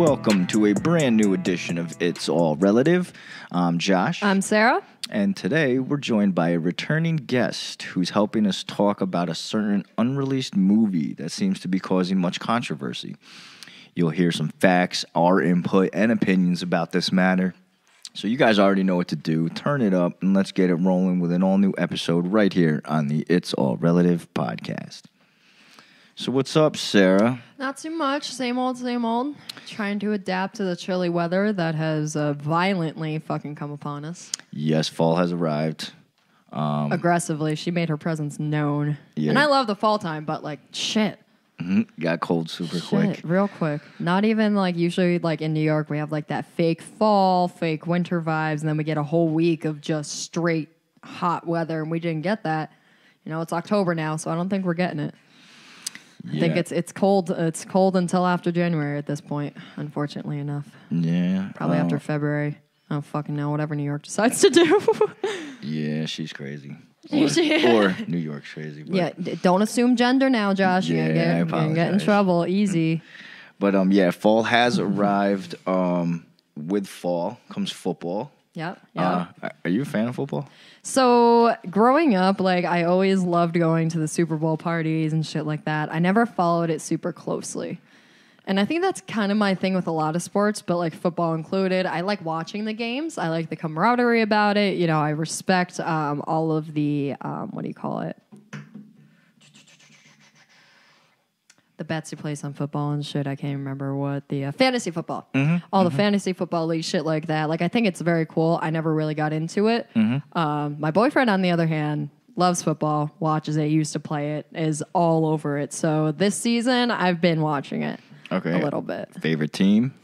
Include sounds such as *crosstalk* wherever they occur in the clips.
Welcome to a brand new edition of It's All Relative. I'm Josh. I'm Sarah. And today we're joined by a returning guest who's helping us talk about a certain unreleased movie that seems to be causing much controversy. You'll hear some facts, our input, and opinions about this matter. So you guys already know what to do. Turn it up and let's get it rolling with an all new episode right here on the It's All Relative podcast. So what's up, Sarah? Not too much. Same old, same old. Trying to adapt to the chilly weather that has uh, violently fucking come upon us. Yes, fall has arrived. Aggressively. She made her presence known. Yeah. And I love the fall time, but like, shit. Got cold super Shit, quick. real quick. Not even like usually like in New York we have like that fake fall, fake winter vibes, and then we get a whole week of just straight hot weather, and we didn't get that. You know, it's October now, so I don't think we're getting it. I think it's it's cold. It's cold until after January at this point. Unfortunately enough, Yeah. probably uh, after February. I don't fucking know. Whatever New York decides to do. *laughs* Yeah, she's crazy. *laughs* Or, or New York's crazy. But, yeah, don't assume gender now, Josh. You're gonna Yeah, get, you're gonna get in trouble. Easy. *laughs* But um, yeah, fall has arrived. Um, with fall comes football. Yep. Yeah. Uh, are you a fan of football? So growing up, like I always loved going to the Super Bowl parties and shit like that. I never followed it super closely. And I think that's kind of my thing with a lot of sports, but like football included. I like watching the games. I like the camaraderie about it. You know, I respect um, all of the um, what do you call it? The bets you place on football and shit. I can't remember what the uh, fantasy football. All the fantasy football league shit like that. Like I think it's very cool. I never really got into it. Um, my boyfriend, on the other hand, loves football, watches it, used to play it, is all over it. So this season, I've been watching it Okay. a little bit. Favorite team?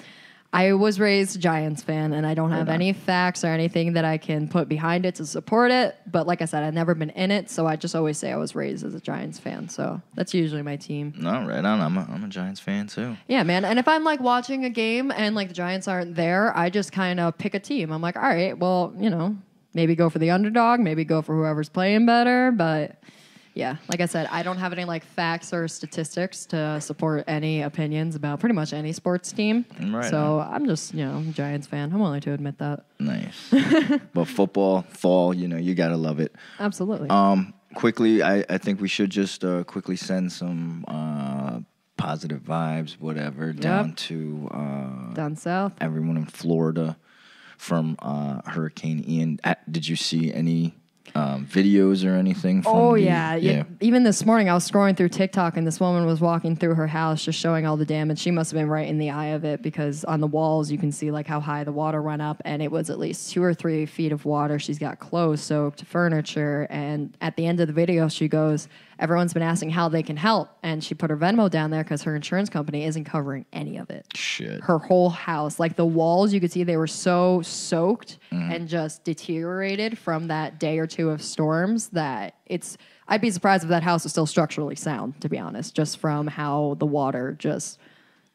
I was raised a Giants fan, and I don't have any facts or anything that I can put behind it to support it. But like I said, I've never been in it, so I just always say I was raised as a Giants fan. So that's usually my team. No, right on. I'm a, I'm a Giants fan too. Yeah, man. And if I'm like watching a game and like the Giants aren't there, I just kind of pick a team. I'm like, all right, well, you know, maybe go for the underdog, maybe go for whoever's playing better. But yeah, like I said, I don't have any like facts or statistics to support any opinions about pretty much any sports team. Right so I'm just, you know, Giants fan. I'm willing to admit that. Nice. *laughs* but football, fall, you know, you gotta love it. Absolutely. Um, quickly, I, I think we should just uh, quickly send some uh, positive vibes, whatever, down to uh, Down south. everyone in Florida from uh, Hurricane Ian. Uh, did you see any um, videos or anything? Oh the- yeah. yeah. Even this morning, I was scrolling through TikTok, and this woman was walking through her house, just showing all the damage. She must have been right in the eye of it because on the walls you can see like how high the water went up, and it was at least two or three feet of water. She's got clothes soaked, furniture, and at the end of the video, she goes, "Everyone's been asking how they can help," and she put her Venmo down there because her insurance company isn't covering any of it Shit. her whole house. Like the walls, you could see they were so soaked mm. and just deteriorated from that day or two of storms that it's. I'd be surprised if that house was still structurally sound, to be honest, just from how the water just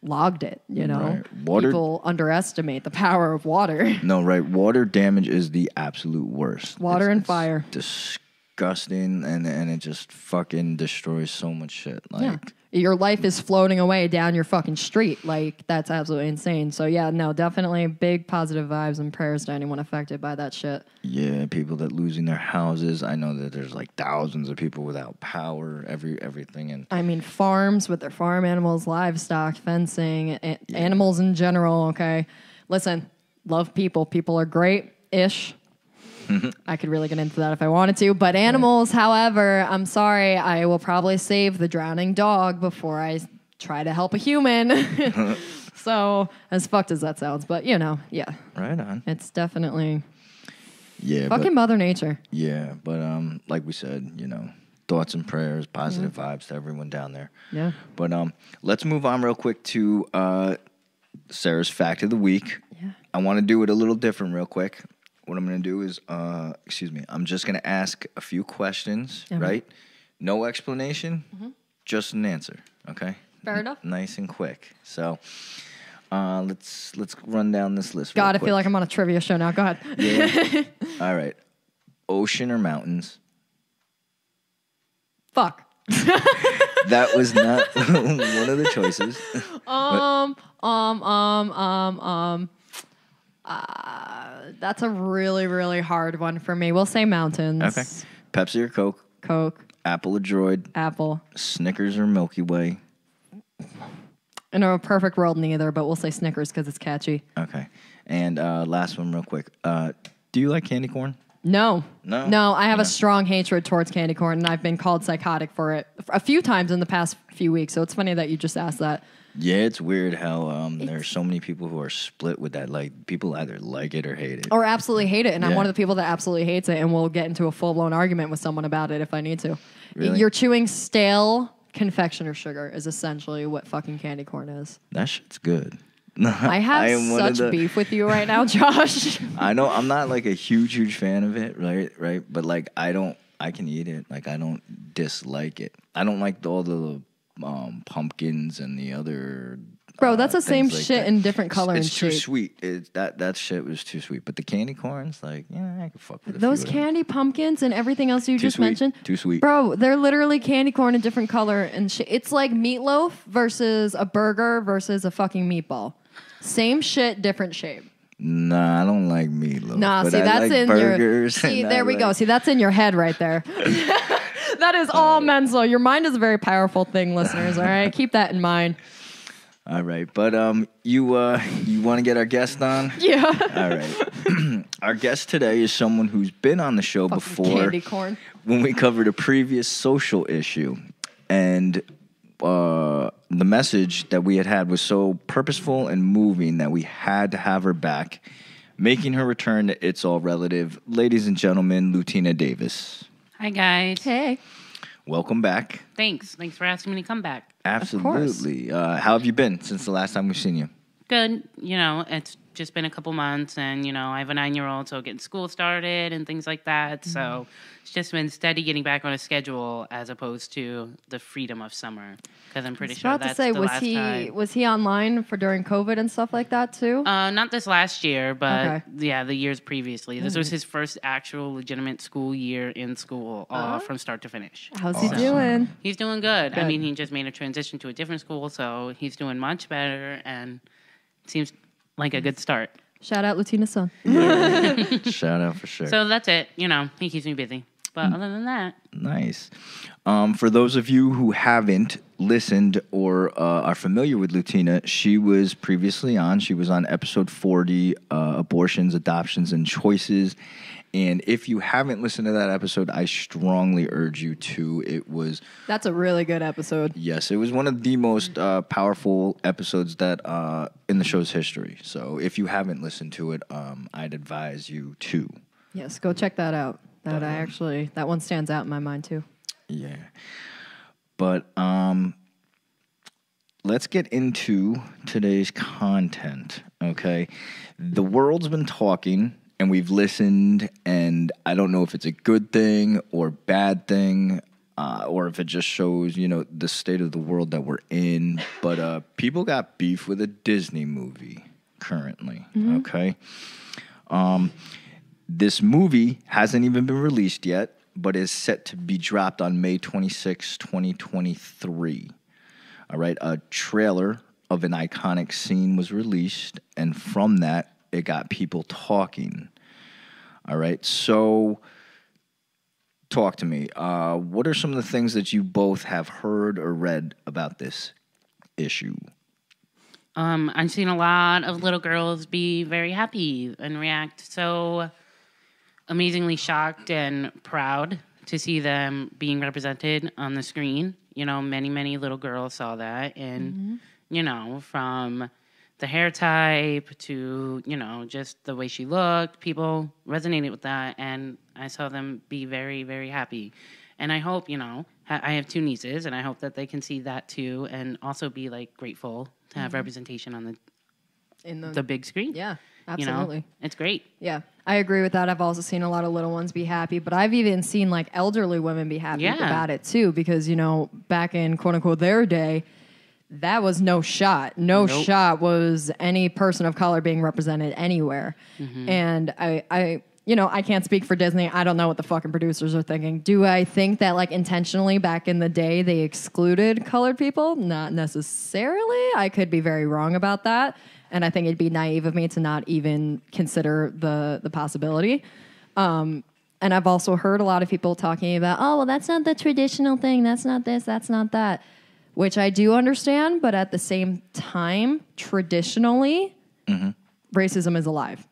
logged it. You know, Right. Water- people underestimate the power of water. No, right. Water damage is the absolute worst. Water It's- and it's fire. Disgusting, and and it just fucking destroys so much shit. Like, Yeah. Your life is floating away down your fucking street. Like, that's absolutely insane. So, yeah, no, definitely big positive vibes and prayers to anyone affected by that shit. yeah, people that losing their houses. I know that there's like thousands of people without power, every everything, and I mean, farms with their farm animals, livestock, fencing, a- animals in general. Okay. Listen, love people. People are great ish. I could really get into that if I wanted to. But animals, however, I'm sorry, I will probably save the drowning dog before I try to help a human. *laughs* so, as fucked as that sounds, but you know, yeah, right on. it's definitely Yeah, fucking but, Mother Nature. yeah, but um, like we said, you know, thoughts and prayers, positive vibes to everyone down there. Yeah. But um, let's move on real quick to uh, Sarah's fact of the week. Yeah. I want to do it a little different, real quick. What I'm going to do is, uh, excuse me, I'm just going to ask a few questions, Okay. right? No explanation, just an answer. Okay. Fair enough. Nice and quick. So, uh, let's let's run down this list. God, I feel like. I'm on a trivia show now. Go ahead. Yeah. *laughs* All right. Ocean or mountains? Fuck. *laughs* That was not *laughs* one of the choices. Um, Um, um, um, um. Uh, that's a really, really hard one for me. We'll say mountains. Okay. Pepsi or Coke, Coke, Apple or Droid, Apple. Snickers or Milky Way. In a perfect world, neither, but we'll say Snickers because it's catchy. Okay. And uh, last one, real quick. Uh, do you like candy corn? No. No? No, I have No. a strong hatred towards candy corn, and I've been called psychotic for it a few times in the past few weeks. So it's funny that you just asked that. Yeah, it's weird how um, there's so many people who are split with that. Like, people either like it or hate it. Or absolutely hate it. And I'm Yeah. one of the people that absolutely hates it, and will get into a full blown argument with someone about it if I need to. Really? You're chewing stale confectioner sugar, is essentially what fucking candy corn is. That shit's good. *laughs* I have am one of such the- beef with you right now, *laughs* Josh. I know I'm not like a huge, huge fan of it, right? Right, but like I don't, I can eat it. Like I don't dislike it. I don't like all the um, pumpkins and the other. Bro, uh, that's the same like shit that. in different color It's and too shape. sweet. It, that that shit was too sweet. But the candy corns, like yeah, I could fuck with Those few of them. candy pumpkins and everything else you Too just sweet. mentioned. Too sweet. Bro, they're literally candy corn in different color and shit. It's like meatloaf versus a burger versus a fucking meatball. Same shit, different shape. Nah, I don't like meatloaf. Nah, but see I that's like in burgers. your. See, there we go. See, that's in your head right there. *laughs* that is all mental. Your mind is a very powerful thing, listeners. All right, keep that in mind. *laughs* All right, but um, you uh, you want to get our guest on? *laughs* Yeah. All right. *clears throat* Our guest today is someone who's been on the show Fucking before candy corn. when we covered a previous social issue. And uh, the message that we had had was so purposeful and moving that we had to have her back, making her return to It's All Relative. Ladies and gentlemen, LuTena Davis. Hi guys. Hey. Welcome back. Thanks. Thanks for asking me to come back. Absolutely. Uh, how have you been since the last time we've seen you? Good. You know, it's just been a couple months, and you know, I have a nine-year-old, so getting school started and things like that. So it's just been steady getting back on a schedule as opposed to the freedom of summer. Because I'm pretty I was sure about to say, was he time. was he online for during COVID and stuff like that too? Uh, not this last year, but Okay. yeah, the years previously. This was his first actual legitimate school year in school, uh, from start to finish. How's he doing? He's doing good. I mean, he just made a transition to a different school, so he's doing much better and seems like a good start. Shout out LuTena son. Shout out for sure. So that's it. You know, he keeps me busy. But Mm. other than that, Nice. Um, for those of you who haven't listened or uh, are familiar with LuTena, she was previously on. She was on episode 40 uh, Abortions, Adoptions, and Choices. And if you haven't listened to that episode, I strongly urge you to. It was, That's a really good episode. yes, it was one of the most uh, powerful episodes that uh, in the show's history. So if you haven't listened to it, um, I'd advise you to. Yes, go check that out. That I actually that one stands out in my mind too. Yeah. But um let's get into today's content, okay? The world's been talking and we've listened and I don't know if it's a good thing or bad thing uh, or if it just shows, you know, the state of the world that we're in, but uh people got beef with a Disney movie currently, okay? This movie hasn't even been released yet, but is set to be dropped on May 26, 2023. All right, a trailer of an iconic scene was released, and from that, it got people talking. All right, so talk to me. Uh, what are some of the things that you both have heard or read about this issue? um, I've seen a lot of little girls be very happy and react so amazingly shocked and proud to see them being represented on the screen. You know, many, many little girls saw that. And, you know, from the hair type to, you know, just the way she looked, people resonated with that. And I saw them be very, very happy. And I hope, you know, I have two nieces, and I hope that they can see that too and also be like grateful to have mm-hmm. representation on the, In the, the big screen. yeah, You know, absolutely. it's great. Yeah, I agree with that. I've also seen a lot of little ones be happy, but I've even seen like elderly women be happy Yeah. about it too, because you know, back in quote unquote their day, that was no shot. No Nope. shot was any person of color being represented anywhere. Mm-hmm. And I, I, you know, I can't speak for Disney. I don't know what the fucking producers are thinking. Do I think that like intentionally back in the day they excluded colored people? Not necessarily. I could be very wrong about that. And I think it'd be naive of me to not even consider the the possibility. Um, and I've also heard a lot of people talking about, oh, well, that's not the traditional thing. That's not this. That's not that. Which I do understand, but at the same time, traditionally, mm-hmm. racism is alive.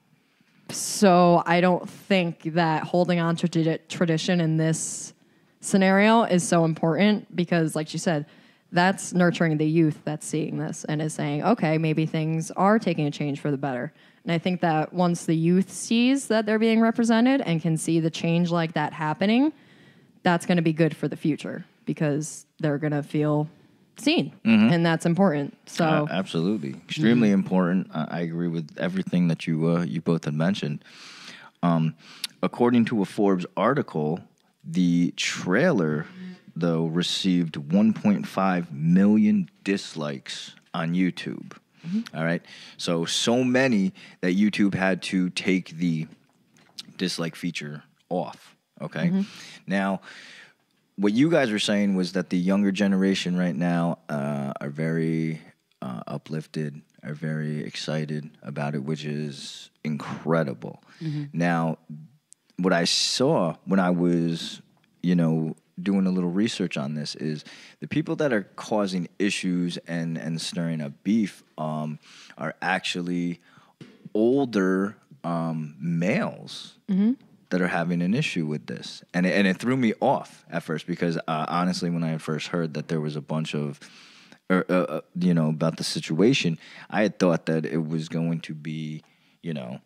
So I don't think that holding on to tradi- tradition in this scenario is so important because, like you said, that's nurturing the youth that's seeing this and is saying, okay, maybe things are taking a change for the better. And I think that once the youth sees that they're being represented and can see the change like that happening, that's going to be good for the future because they're going to feel seen. And that's important. So, Uh, absolutely, extremely important. I, I agree with everything that you uh, you both had mentioned. Um, according to a Forbes article, the trailer though received 1.5 million dislikes on YouTube. All right, so so many that YouTube had to take the dislike feature off. Okay, now what you guys were saying was that the younger generation right now uh, are very uh, uplifted, are very excited about it, which is incredible. Now, what I saw when I was, you know, doing a little research on this is the people that are causing issues and and stirring up beef um, are actually older um, males that are having an issue with this, and it, and it threw me off at first because uh, honestly, when I first heard that there was a bunch of, or, uh, uh, you know, about the situation, I had thought that it was going to be, you know.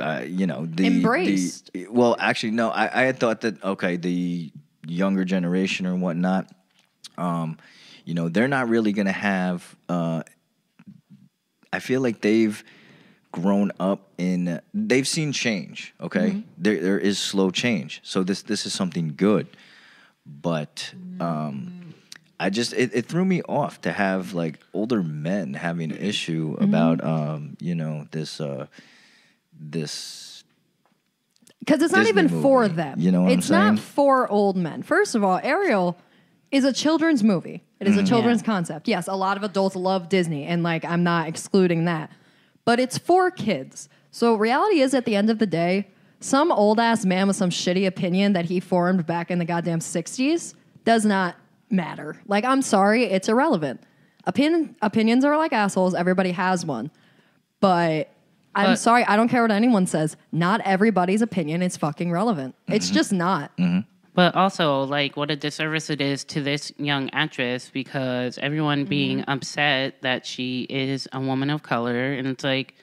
Uh, you know the Embraced. the well actually no I, I had thought that okay the younger generation or whatnot um you know they're not really gonna have uh I feel like they've grown up in they've seen change. Okay, there there is slow change, so this this is something good. But um, I just it, it threw me off to have like older men having an issue about um, you know this uh, this Because it's not Disney even for them. You know it's not for old men. First of all, Ariel is a children's movie. it is Mm-hmm. a children's concept. Yes, a lot of adults love Disney, and like I'm not excluding that, but it's for kids. So reality is, at the end of the day, some old ass man with some shitty opinion that he formed back in the goddamn '60s does not matter. Like I'm sorry, it's irrelevant. Opinion opinions are like assholes. Everybody has one, but. I'm But- sorry, I don't care what anyone says. Not everybody's opinion is fucking relevant. It's Mm-hmm. just not. But also, like, what a disservice it is to this young actress because everyone Mm-hmm. being upset that she is a woman of color. And it's like,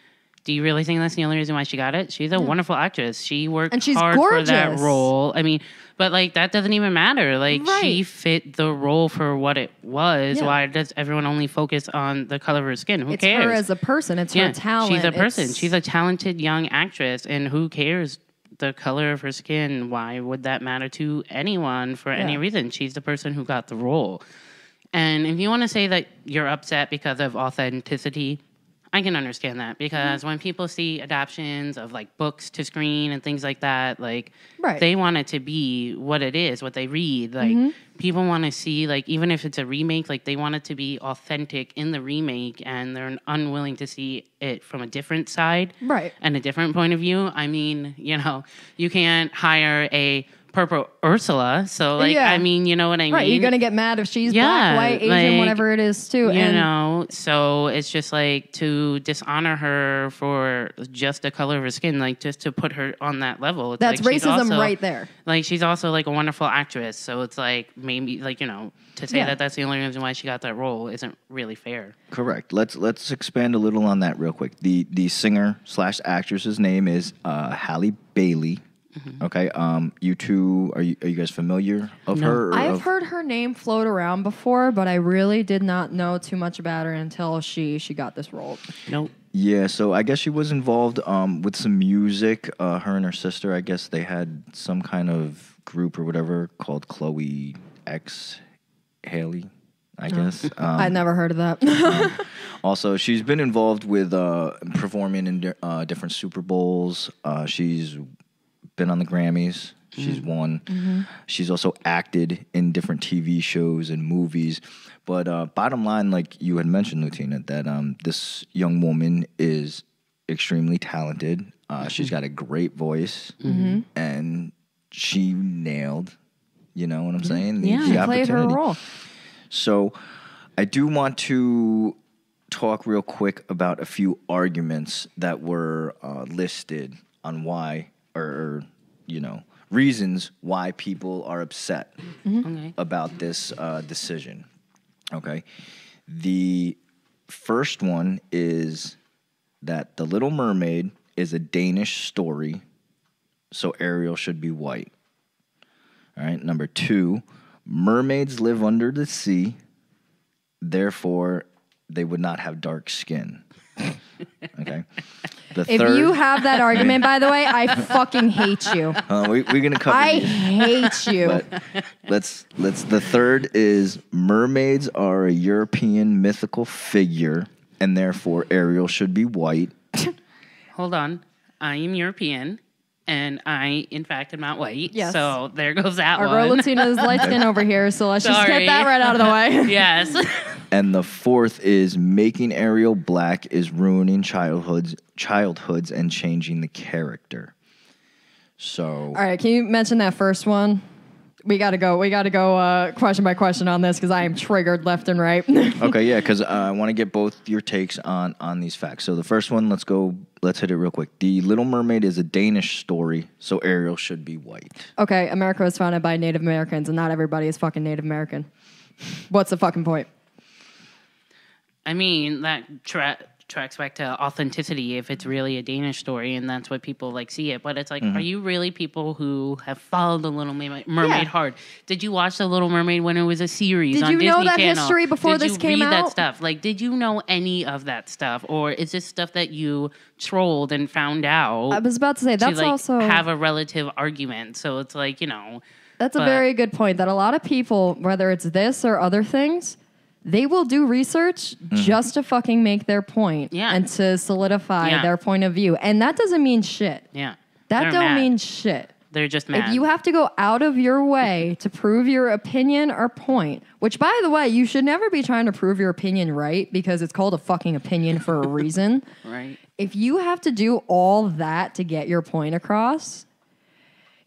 do you really think that's the only reason why she got it? She's a wonderful actress. She worked And she's hard for that role. I mean, but like, that doesn't even matter. Like, she fit the role for what it was. Yeah. Why does everyone only focus on the color of her skin? Who It's cares? her as a person. It's her talent. She's a person. It's- She's a talented young actress, and who cares the color of her skin? Why would that matter to anyone for any reason? She's the person who got the role. And if you want to say that you're upset because of authenticity, I can understand that mm-hmm. because when people see adaptations of like books to screen and things like that, like Right. they want it to be what it is, what they read. Like mm-hmm. people want to see like even if it's a remake, like they want it to be authentic in the remake and they're unwilling to see it from a different side Right. and a different point of view. I mean, you know, you can't hire a purple Ursula, so like Yeah. I mean, you know what I Right, mean? you're gonna get mad if she's Yeah, black, white, Asian, like, whatever it is, too. you and know so it's just like to dishonor her for just the color of her skin like just to put her on that level it's that's like she's racism also- right there. like she's also like a wonderful actress so it's like maybe like you know to say Yeah. that that's the only reason why she got that role isn't really fair Correct. Let's let's expand a little on that real quick. The the singer slash actress's name is uh, Halle Bailey. Mm-hmm. Okay. Um, you two are you are you guys familiar of No. her? or I've of- heard her name float around before, but I really did not know too much about her until she she got this role. nope Yeah, so I guess she was involved um, with some music. Uh, her and her sister, I guess they had some kind of group or whatever called Chloe X Halle. I guess. *laughs* Um, I'd never heard of that. *laughs* Also, she's been involved with uh, performing in uh, different Super Bowls. Uh, she's been on the Grammys. She's won. She's also acted in different TV shows and movies. But uh, bottom line, like you had mentioned, LuTena, that um, this young woman is extremely talented. Uh, She's got a great voice, and she nailed. You know what I'm saying? The- Yeah. the she played her role. So I do want to talk real quick about a few arguments that were uh, listed on why, or, or, you know, reasons why people are upset Okay. about this uh, decision. Okay. The first one is that The Little Mermaid is a Danish story, so Ariel should be white. All right. Number two, mermaids live under the sea, therefore, they would not have dark skin. Okay. The If third, you have that argument, by the way, I *laughs* fucking hate you. uh, we, we're gonna cover. I these. hate you. But let's let's. The third is mermaids are a European mythical figure, and therefore Ariel should be white. *laughs* Hold on. I am European, and I, in fact, am not white. Yes. So there goes that Our girl one. LuTena is light skin *laughs* over here, so let's just Sorry. get that right out of the way. yes. And the fourth is making Ariel black is ruining childhoods, childhoods, and changing the character. So All right, can you mention that first one? We got to go. We got to go uh, question by question on this because I am triggered left and right. *laughs* okay, yeah, because uh, I want to get both your takes on on these facts. So the first one, let's go. Let's hit it real quick. The Little Mermaid is a Danish story, so Ariel should be white. okay, America was founded by Native Americans, and not everybody is fucking Native American. What's the fucking point? I mean, that tra- tracks back to authenticity if it's really a Danish story and that's what people like see it. But it's like, are mm-hmm. you really people who have followed The Little Mermaid, Yeah. hard? Did you watch The Little Mermaid when it was a series Did you know that Channel? history before did this you came read that stuff? Like, did you know any of that stuff? Or is this stuff that you trolled and found out? I was about to say to that's like also have a relative argument. So it's like, you know, That's a very good point. That a lot of people, whether it's this or other things, they will do research mm-hmm. just to fucking make their point Yeah. and to solidify Yeah. their point of view. And that doesn't mean shit. yeah. That They're don't mad. mean shit. they're just mad. If you have to go out of your way to prove your opinion or point, which by the way, you should never be trying to prove your opinion right because it's called a fucking opinion for a reason. *laughs* right? if you have to do all that to get your point across,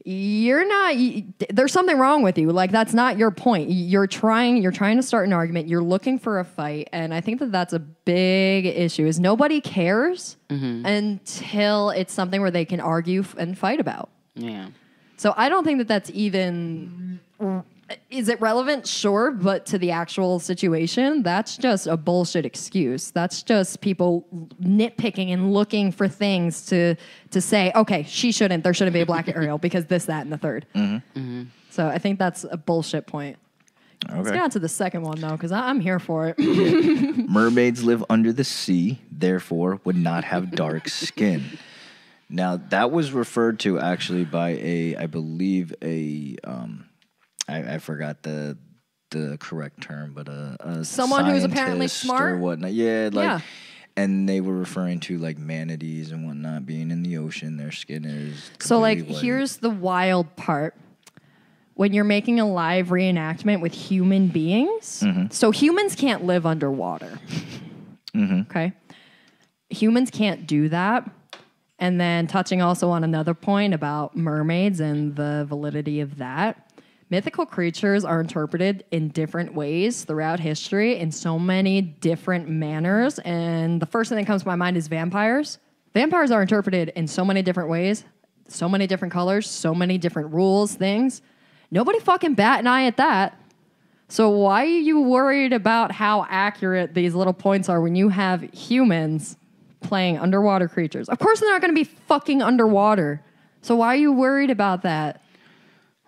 you're not y- there's something wrong with you. Like that's not your point. You're trying you're trying to start an argument. You're looking for a fight. And i think that that's a big issue is nobody cares mm-hmm. until it's something where they can argue f- and fight about. Yeah. so I don't think that that's even. Is it relevant? Sure, but to the actual situation, that's just a bullshit excuse. That's just people nitpicking and looking for things to to say. Okay, she shouldn't. There shouldn't be a black *laughs* Ariel because this, that, and the 3rd So I think that's a bullshit point. Let's Okay. get on to the second one though, because I'm here for it. *laughs* Mermaids live under the sea, therefore would not have dark *laughs* skin. Now that was referred to actually by a, I believe a, um, I, I forgot the the correct term, but a, a Someone who's apparently smart? or whatnot. Yeah, like, Yeah. and they were referring to like manatees and whatnot being in the ocean. Their skin is So, like, white. here's the wild part. When you're making a live reenactment with human beings, mm-hmm. so humans can't live underwater. Mm-hmm. Okay. Humans can't do that. And then, touching also on another point about mermaids and the validity of that, mythical creatures are interpreted in different ways throughout history in so many different manners. And the first thing that comes to my mind is vampires. Vampires are interpreted in so many different ways, so many different colors, so many different rules, things. Nobody fucking bat an eye at that. So why are you worried about how accurate these little points are when you have humans playing underwater creatures? Of course they're not going to be fucking underwater. So why are you worried about that?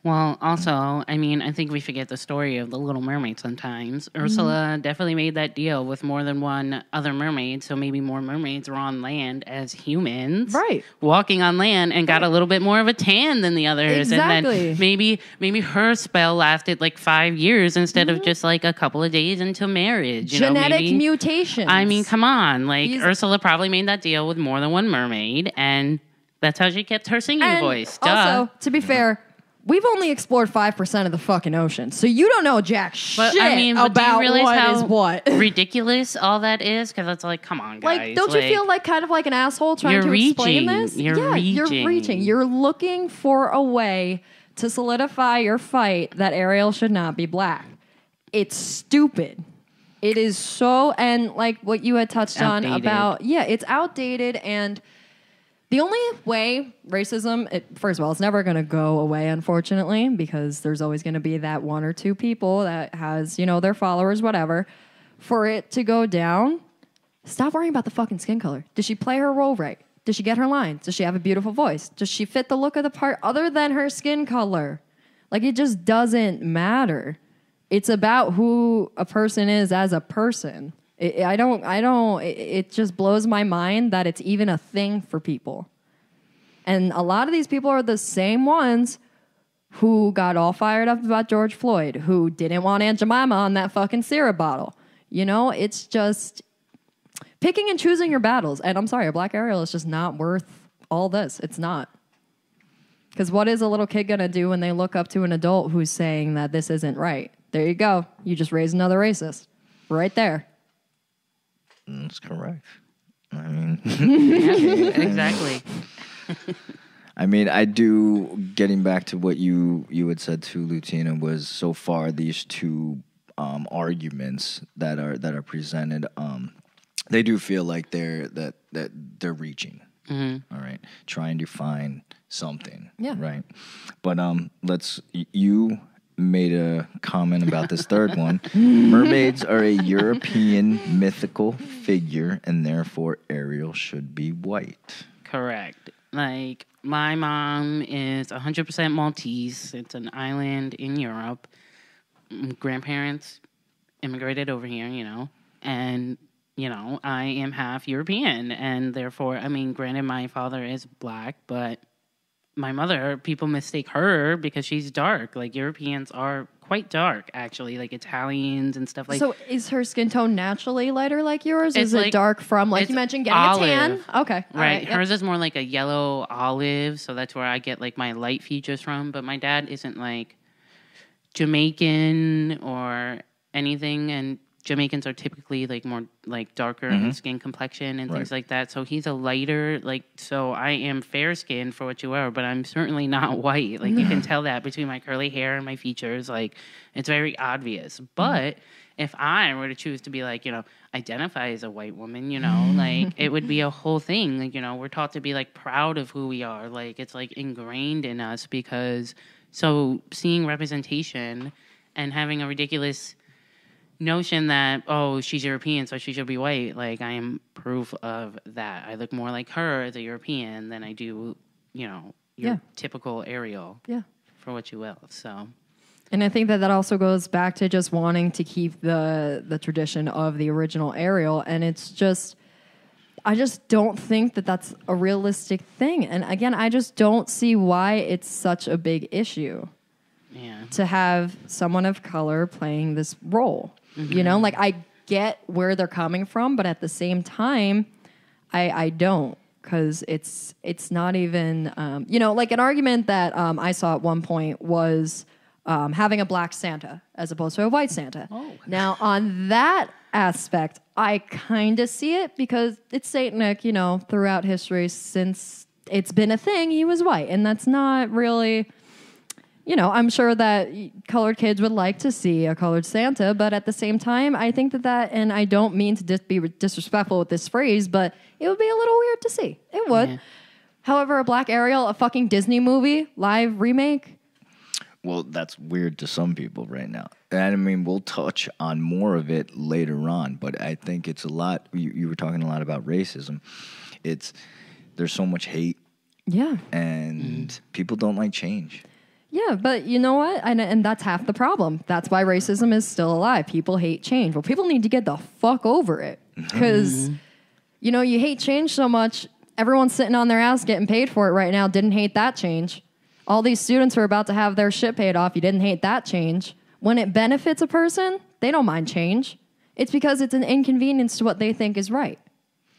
Well, also, I mean, I think we forget the story of the Little Mermaid sometimes. Mm-hmm. Ursula definitely made that deal with more than one other mermaid, so maybe more mermaids were on land as humans, Right. Walking on land and got a little bit more of a tan than the others, and Exactly. then maybe maybe her spell lasted like five years instead of just like a couple of days until marriage. You know, Mm-hmm. Genetic mutations. I mean, come on. Like, He's- Ursula probably made that deal with more than one mermaid, and that's how she kept her singing And voice. Duh. Also, to be fair, we've only explored five percent of the fucking ocean, so you don't know jack but shit I mean, but do you about realize what how is what. *laughs* ridiculous all that is? Because it's like, come on, guys. Like, don't you feel like kind of like an asshole trying You're to explain reaching. this? You're yeah, you're reaching. reaching. You're looking for a way to solidify your fight that Ariel should not be black. It's stupid. It is so, and like what you had touched on Outdated. about, yeah, it's outdated and. The only way racism, it, first of all, it's never going to go away, unfortunately, because there's always going to be that one or two people that has, you know, their followers, whatever. For it to go down, stop worrying about the fucking skin color. Does she play her role right? Does she get her lines? Does she have a beautiful voice? Does she fit the look of the part other than her skin color? Like, it just doesn't matter. It's about who a person is as a person. It, I don't, I don't, it, it just blows my mind that it's even a thing for people. And a lot of these people are the same ones who got all fired up about George Floyd, who didn't want Aunt Jemima on that fucking syrup bottle. You know, it's just picking and choosing your battles. And I'm sorry, a black Ariel is just not worth all this. It's not. Because what is a little kid going to do when they look up to an adult who's saying that this isn't right? There you go. You just raised another racist. Right there. That's correct. I mean, *laughs* exactly. I mean, I do. Getting back to what you you had said to LuTena was so far these two um, arguments that are that are presented. Um, they do feel like they're that that they're reaching. all right, trying to find something. Yeah. Right. But um, let's. You made a comment about this third *laughs* one. Mermaids are a European mythical figure, and therefore Ariel should be white. Correct. Like my mom is 100% Maltese. It's an island in Europe. Grandparents immigrated over here, you know, and you know I am half European, and therefore, I mean, granted, my father is black, but my mother, people mistake her because she's dark. Like Europeans are quite dark, actually, like Italians and stuff like. so is her skin tone naturally lighter like yours? Is it dark from, like you mentioned, getting a tan? olive. Okay. right. yep. Hers is more like a yellow olive, so that's where I get like my light features from. But my dad isn't like Jamaican or anything, and Jamaicans are typically like more like darker in skin complexion and things like that. So he's a lighter, like so I am fair skinned for what you are, but I'm certainly not *laughs* white. Like you can mm. tell that between my curly hair and my features. Like it's very obvious. Mm. But if I were to choose to be like, you know, identify as a white woman, you know, like *laughs* it would be a whole thing. Like, you know, we're taught to be like proud of who we are. Like it's like ingrained in us because so seeing representation and having a ridiculous notion that oh she's European so she should be white like I am proof of that I look more like her as a European than I do you know your Yeah. typical Ariel Yeah. for what you will so And I think that that also goes back to just wanting to keep the the tradition of the original Ariel, and it's just, I just don't think that that's a realistic thing. And again, I just don't see why it's such a big issue yeah to have someone of color playing this role. You know, like I get where they're coming from, but at the same time, I I don't because it's it's not even um, you know like an argument that um, I saw at one point was um, having a black Santa as opposed to a white Santa. Oh. Now on that aspect, I kind of see it because it's Saint Nick. You know, throughout history since it's been a thing, he was white, and that's not really you know, I'm sure that colored kids would like to see a colored Santa, but at the same time, I think that that, and I don't mean to dis- be disrespectful with this phrase, but it would be a little weird to see. It would. Yeah. However, a Black Ariel, a fucking Disney movie, live remake, Well, that's weird to some people right now. And I mean, we'll touch on more of it later on, but I think it's a lot. You, you were talking a lot about racism. It's there's so much hate, yeah. and people don't like change. Yeah, but you know what? And, and that's half the problem. That's why racism is still alive. People hate change. Well, people need to get the fuck over it. Mm-hmm. Because, you know, you hate change so much, everyone's sitting on their ass getting paid for it right now didn't hate that change. All these students are about to have their shit paid off. You didn't hate that change. When it benefits a person, they don't mind change. It's because it's an inconvenience to what they think is right.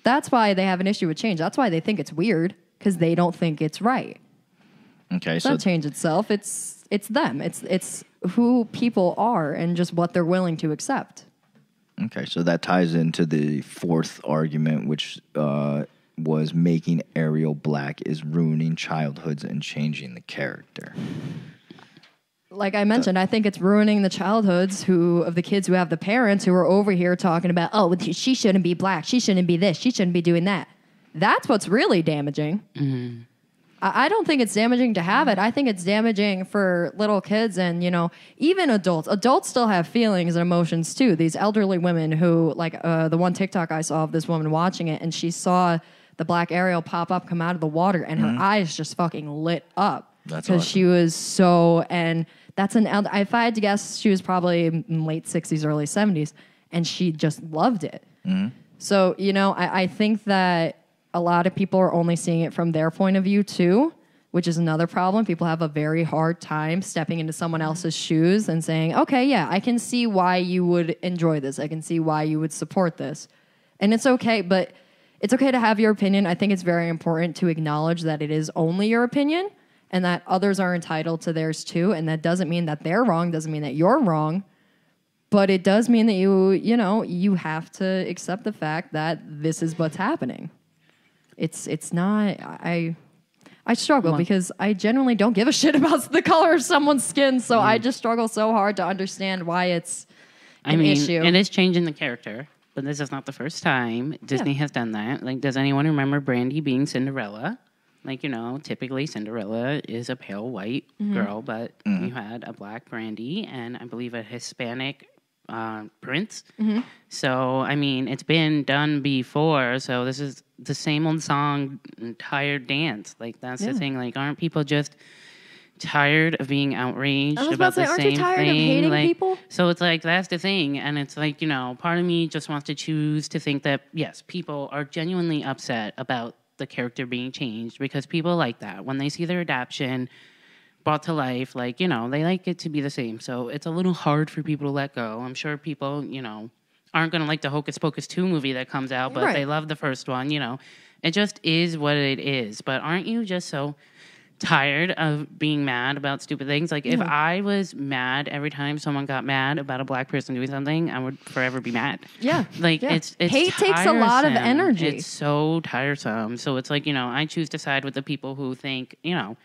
That's why they have an issue with change. That's why they think it's weird because they don't think it's right. Okay, It's so not change itself. It's it's them. It's it's who people are and just what they're willing to accept. okay, so that ties into the fourth argument, which uh, was making Ariel black is ruining childhoods and changing the character. Like I mentioned, I think it's ruining the childhoods who of the kids who have the parents who are over here talking about, oh, well, she shouldn't be black. She shouldn't be this. She shouldn't be doing that. That's what's really damaging. I don't think it's damaging to have it. I think it's damaging for little kids and, you know, even adults. Adults still have feelings and emotions too. These elderly women who, like uh, the one TikTok I saw of this woman watching it, and she saw the black Ariel pop up, come out of the water, and her eyes just fucking lit up. That's because she was so, and that's an elder. If I had to guess, she was probably late 60s, early 70s, and she just loved it. So, you know, I, I think that a lot of people are only seeing it from their point of view too, which is another problem. People have a very hard time stepping into someone mm-hmm. else's shoes and saying, okay, yeah, I can see why you would enjoy this. I can see why you would support this. And it's okay, but it's okay to have your opinion. I think it's very important to acknowledge that it is only your opinion and that others are entitled to theirs too. And that doesn't mean that they're wrong, doesn't mean that you're wrong but it does mean that you you know you have to accept the fact that this is what's happening it's it's not i i struggle Well- because i genuinely don't give a *laughs* shit about the color of someone's skin so Mm-hmm. i just struggle so hard to understand why it's an I an mean, issue it is changing the character, but this is not the first time Disney has done that. Like, does anyone remember Brandy being Cinderella? Like, you know, typically Cinderella is a pale white Mm-hmm. girl, but you had a black Brandy and I believe a Hispanic uh, prince. Mm-hmm. So, I mean, it's been done before. So, this is the same old song, tired dance. Like, that's Yeah. the thing. Like, aren't people just tired of being outraged I was about about to say, the same thing? hating like, people? so it's like that's the thing, and it's like you know, part of me just wants to choose to think that yes, people are genuinely upset about the character being changed because people like that when they see their adaptation brought to life. Like you know, they like it to be the same. So it's a little hard for people to let go. I'm sure people, you know, aren't going to like the Hocus Pocus two movie that comes out, but Right. they love the first one. You know, it just is what it is. But aren't you just so? tired of being mad about stupid things. Like if I was mad every time someone got mad about a black person doing something, I would forever be mad. Yeah, Like yeah. it's, it's Hate takes a lot of energy. It's so tiresome. So it's like, you know, I choose to side with the people who think, you know,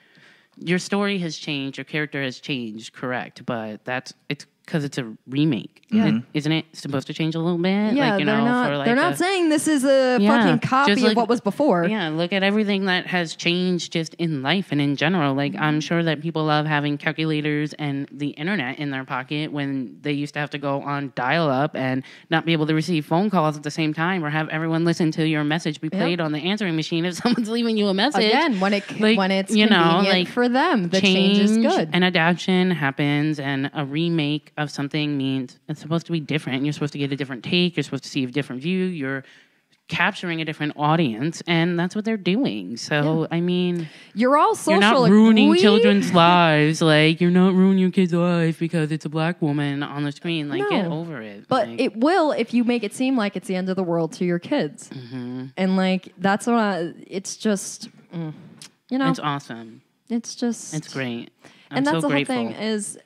your story has changed, your character has changed, correct, but that's it's because it's a remake. Yeah. Isn't it supposed to change a little bit? yeah like, you they're know, not for like they're not a- saying this is a Yeah, fucking copy of what was before yeah, look at everything that has changed just in life and in general. Like, Mm-hmm. I'm sure that people love having calculators and the internet in their pocket when they used to have to go on dial up and not be able to receive phone calls at the same time or have everyone listen to your message be played on the answering machine if *laughs* someone's leaving you a message. again when it Like, when it's you know, like, for them the change, is good An adaptation happens, and a remake of something means it's supposed to be different. You're supposed to get a different take. You're supposed to see a different view. You're capturing a different audience, and that's what they're doing. So, I mean, you're all social you're not ruining children's *laughs* lives. Like, you're not ruining your kid's life because it's a black woman on the screen. Like, get over it. But Like, it will if you make it seem like it's the end of the world to your kids. Mm-hmm. And like that's what I, it's just, mm, you know, it's awesome. it's, just It's great. I'm and that's so the grateful. whole thing is,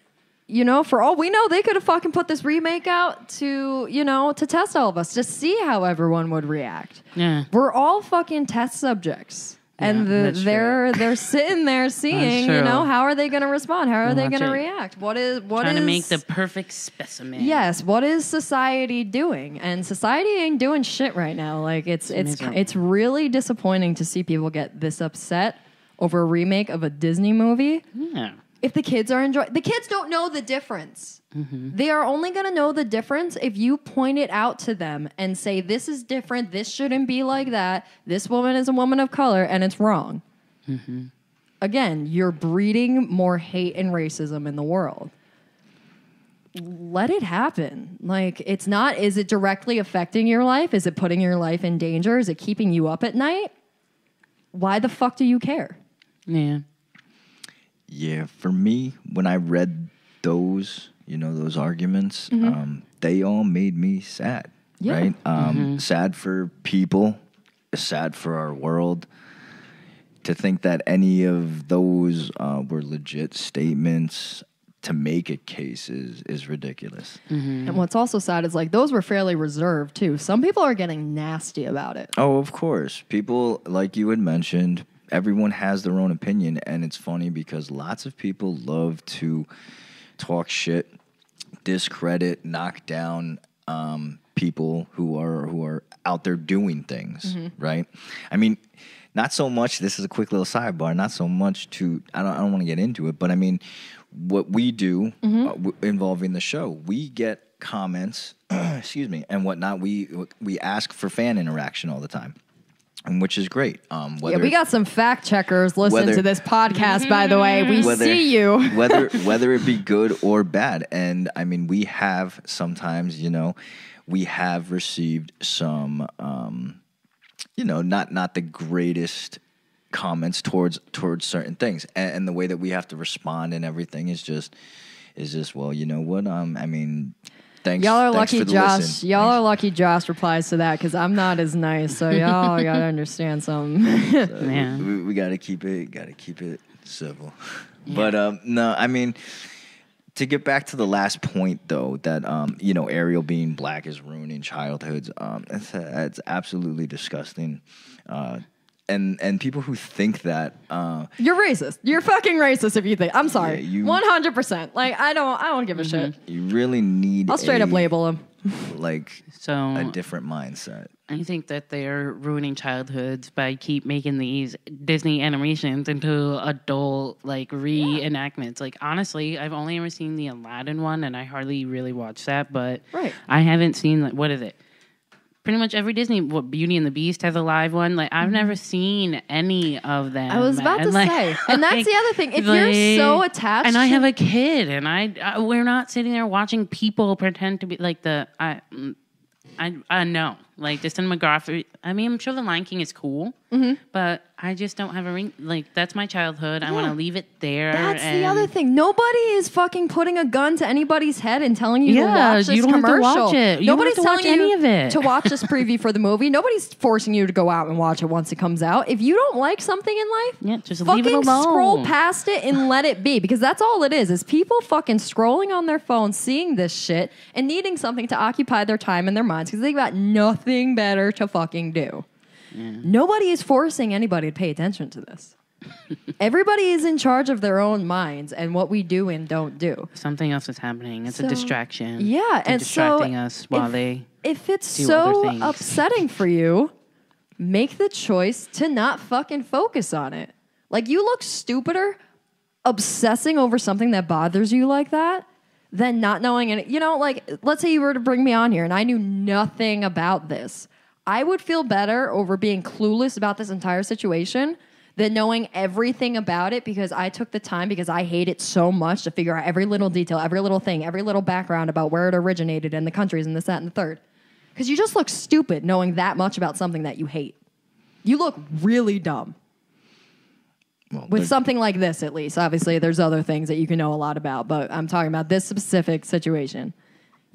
you know, for all we know, they could have fucking put this remake out to you know to test all of us to see how everyone would react. yeah. We're all fucking test subjects. And the, they're they're sitting there seeing, you know, how are they going to respond? How are they going to react? What is what Trying is to make the perfect specimen. Yes, what is society doing? And society ain't doing shit right now. Like it's it's miserable. it's really disappointing to see people get this upset over a remake of a Disney movie. Yeah. If the kids are enjoying, the kids don't know the difference. Mm-hmm. They are only going to know the difference if you point it out to them and say, "This is different. This shouldn't be like that. This woman is a woman of color, and it's wrong." Mm-hmm. again, you're breeding more hate and racism in the world. Let it happen. Like, it's not, is it directly affecting your life? Is it putting your life in danger? Is it keeping you up at night? Why the fuck do you care? Yeah. Yeah, for me, when I read those, you know, those arguments, um, they all made me sad. Yeah. Right? Um, Sad for people, sad for our world. To think that any of those uh, were legit statements to make a case is, is ridiculous. And what's also sad is like those were fairly reserved too. Some people are getting nasty about it. Oh, of course. People, like you had mentioned, everyone has their own opinion. And it's funny because lots of people love to talk shit, discredit, knock down um, people who are who are out there doing things, right? I mean, not so much. This is a quick little sidebar. Not so much to. I don't. I don't want to get into it, but I mean, what we do uh, w- involving the show, we get comments, *clears throat* excuse me, and whatnot. We we ask for fan interaction all the time, which is great. Um, Yeah, we got some fact checkers listening Whether- to this podcast, by the way. We whether, see you. *laughs* whether *laughs* whether it be good or bad. And I mean, we have sometimes, you know, we have received some, um, you know, not not the greatest comments towards towards certain things, and, and the way that we have to respond and everything is just is just well, you know what? Um, I mean. Thanks, Y'all are thanks lucky Josh. listen. Y'all Thanks. are lucky Josh replies to that because I'm not as nice. So y'all *laughs* gotta understand something. *laughs* Man, we, we got to keep it got to keep it civil but um no i mean to get back to the last point though that um you know ariel being black is ruining childhoods um it's, it's absolutely disgusting uh and and people who think that uh You're racist. You're fucking racist if you think. I'm sorry. One hundred percent. Like I don't. I don't give a shit. you really need I'll straight up label them. like So a different mindset I think that they're ruining childhoods by keep making these Disney animations into adult like reenactments. Like honestly, I've only ever seen the Aladdin one, and I hardly really watched that. But Right. I haven't seen like what is it? Pretty much every Disney, what Beauty and the Beast has a live one. Like I've never seen any of them. Mm-hmm. I was about And, to like- say, *laughs* and that's like- the other thing. If you're so attached, and I have a kid, and I, I we're not sitting there watching people pretend to be like the I. mm, I I know like the cinematography. I mean, I'm sure the Lion King is cool, Mm-hmm. but I just don't have a ring. Like that's my childhood. I want to leave it there. That's the other thing. Nobody is fucking putting a gun to anybody's head and telling you to Yeah, watch this you don't have to watch it. You don't Nobody's have to watch telling you any of it. to watch this *laughs* preview for the movie. Nobody's forcing you to go out and watch it once it comes out. If you don't like something in life, Yeah, just fucking leave it alone. scroll past it and let it be because that's all it is. Is people fucking scrolling on their phones, seeing this shit, and needing something to occupy their time and their minds because they've got nothing better to fucking do. Nobody is forcing anybody to pay attention to this. *laughs* Everybody is in charge of their own minds and what we do and don't do. Something else is happening. It's So, a distraction. yeah, They're and so distracting us while if- they. If it's so upsetting for you, make the choice to not fucking focus on it. Like you look stupider obsessing over something that bothers you like that than not knowing any. You know, like let's say you were to bring me on here and I knew nothing about this. I would feel better over being clueless about this entire situation than knowing everything about it because I took the time because I hate it so much to figure out every little detail, every little thing, every little background about where it originated and the countries and this, that, and the third. Because you just look stupid knowing that much about something that you hate. You look really dumb well, with something like this, at least. Obviously, there's other things that you can know a lot about, but I'm talking about this specific situation.